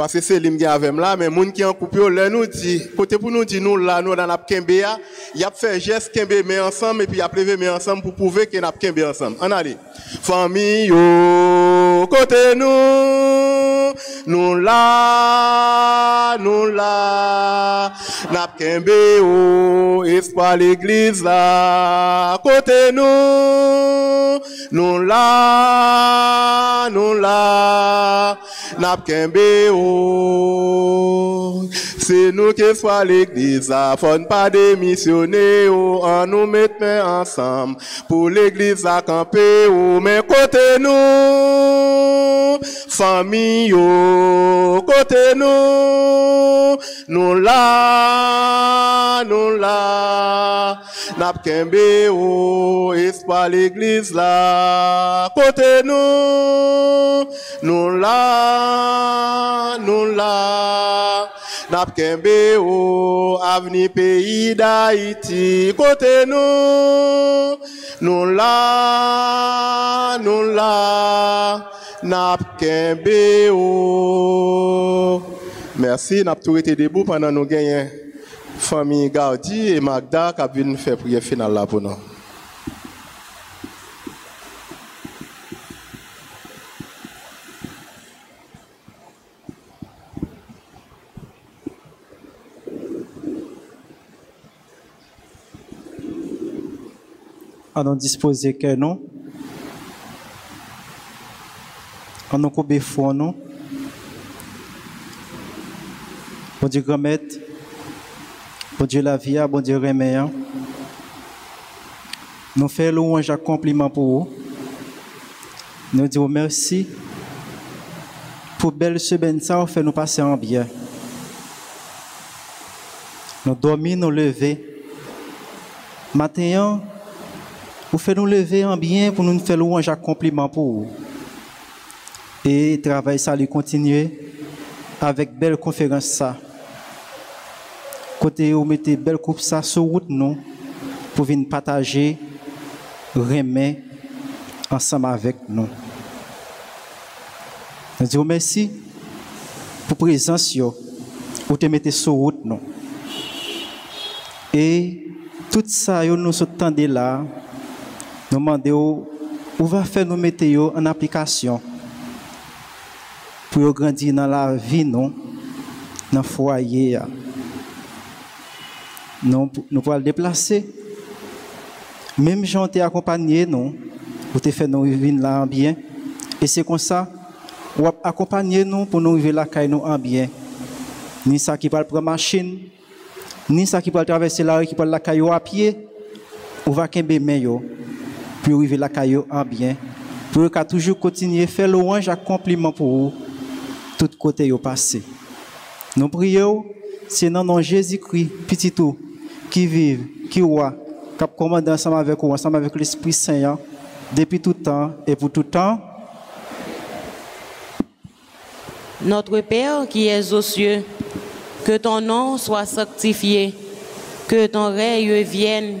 Parce que c'est lui qui avec là, mais moun qui en coupe yo, là nous dit, côté pour nous dire nous là, nous dans la kembe ya, y a fait geste kembe mais ensemble, et puis y a levé mais ensemble pour prouver que n'a kembe ensemble. En allez. Famille yo, côté nous, nous là, nou la, nap kenbe ou, espwa l'egliz la, kote nou, nou la, nou la, nap kenbe ou. Se nou ke fwa l'Eglise a fon pa demisyone ou an nou metme ansam. Pou l'Eglise a kampe ou men kote nou fami yo kote nou. Nou la nou la nap kenbe ou espa l'Eglise la kote nou. Nou la nou la Napkembe ou avni peyi da iti kote nou, nou la, nou la, napkembe ou. Mersi, nap tou rete debou pandan nou genyen fami Gaudi e Magda kap vin fè priye final la pou nou. Allons disposer que nous. Allons couper fond nous. Bon Dieu maître, bon Dieu la vie, bon Dieu remet. Nous faisons louange à compliment pour vous. Nous disons merci pour belle semaine ça, fait nous passer en bien. Nous dormir, nous lever. Matin, vous faites nous lever en bien pour nous faire louange à compliment pour vous. Et travail ça lui continuer avec belle conférence ça. Côté où mettez belle coupe ça sur route nous pour venir partager remet ensemble avec nous. Nous disons merci pour présence yo, pour te mettre sur route nous. Et tout ça nous sommes là, nous demandons où va faire nous mettre yo en application pour grandir dans la vie non, dans le foyer. Nous pouvons le déplacer. Même gens t'ai accompagné non, pour faire nous vivre là en bien. Et c'est comme ça, accompagner nous pour nous vivre la caille nous en bien. Ni ça qui parle prendre machine, ni ça qui parle traverser la rue qui parle la caillou à pied, ou va men yo pour vivre la caillou en bien. Pour qu'à toujours continuer faire louange à compliment pour vous, tout côté yo passé. Nous prions, c'est dans nom Jésus-Christ, petit tout, qui vive, qui roi, qui commande ensemble avec vous, ensemble avec l'Esprit Saint, depuis tout temps et pour tout temps. Notre Père qui es aux cieux, que ton nom soit sanctifié, que ton règne vienne,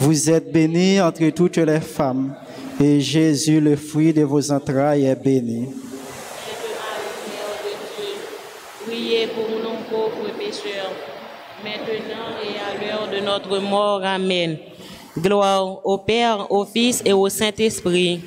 Vous êtes bénie entre toutes les femmes, et Jésus, le fruit de vos entrailles, est béni. Priez pour nous pauvres pécheurs, maintenant et à l'heure de notre mort. Amen. Gloire au Père, au Fils et au Saint-Esprit.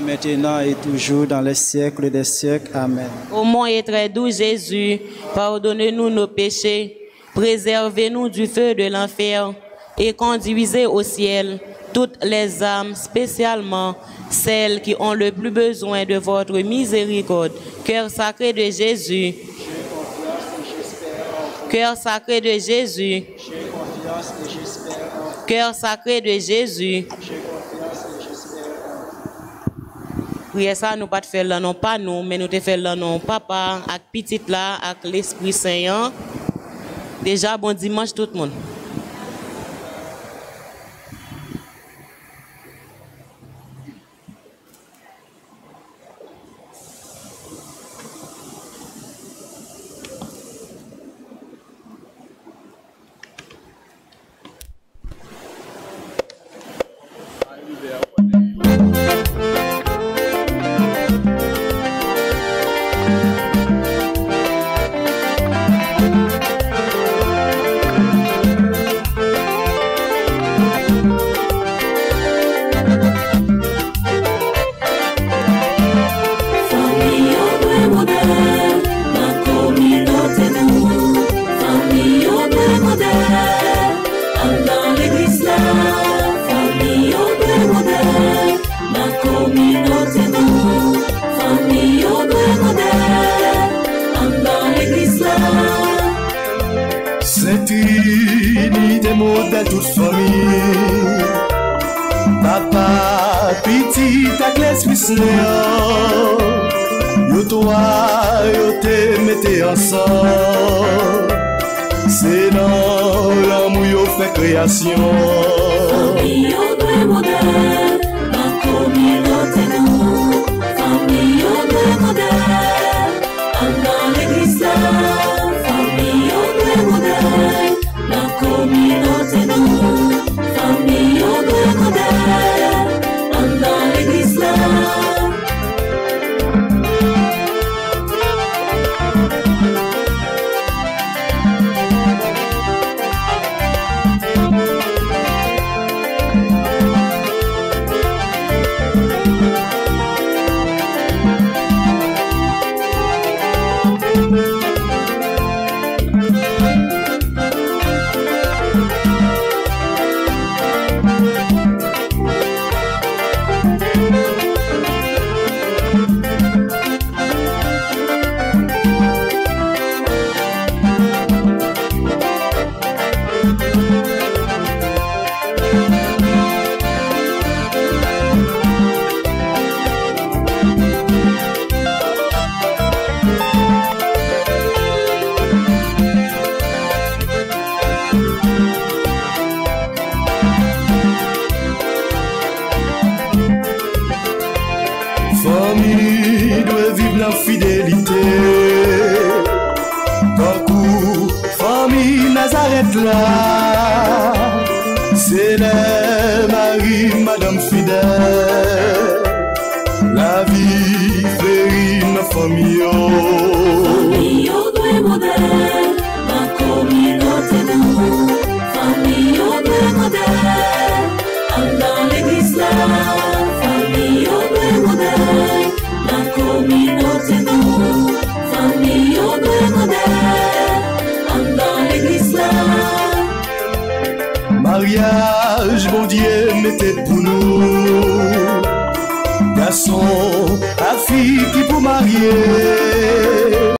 Maintenant et toujours dans les siècles des siècles. Amen. Ô mon et très doux Jésus, pardonnez-nous nos péchés, préservez-nous du feu de l'enfer et conduisez au ciel toutes les âmes, spécialement celles qui ont le plus besoin de votre miséricorde. Cœur sacré de Jésus. Cœur sacré de Jésus. Cœur sacré de Jésus. Prière ça, nous pas te faire là, non pas nous, mais nous te faire là, non papa, avec petite là, avec l'Esprit Saint. Déjà, bon dimanche tout le monde.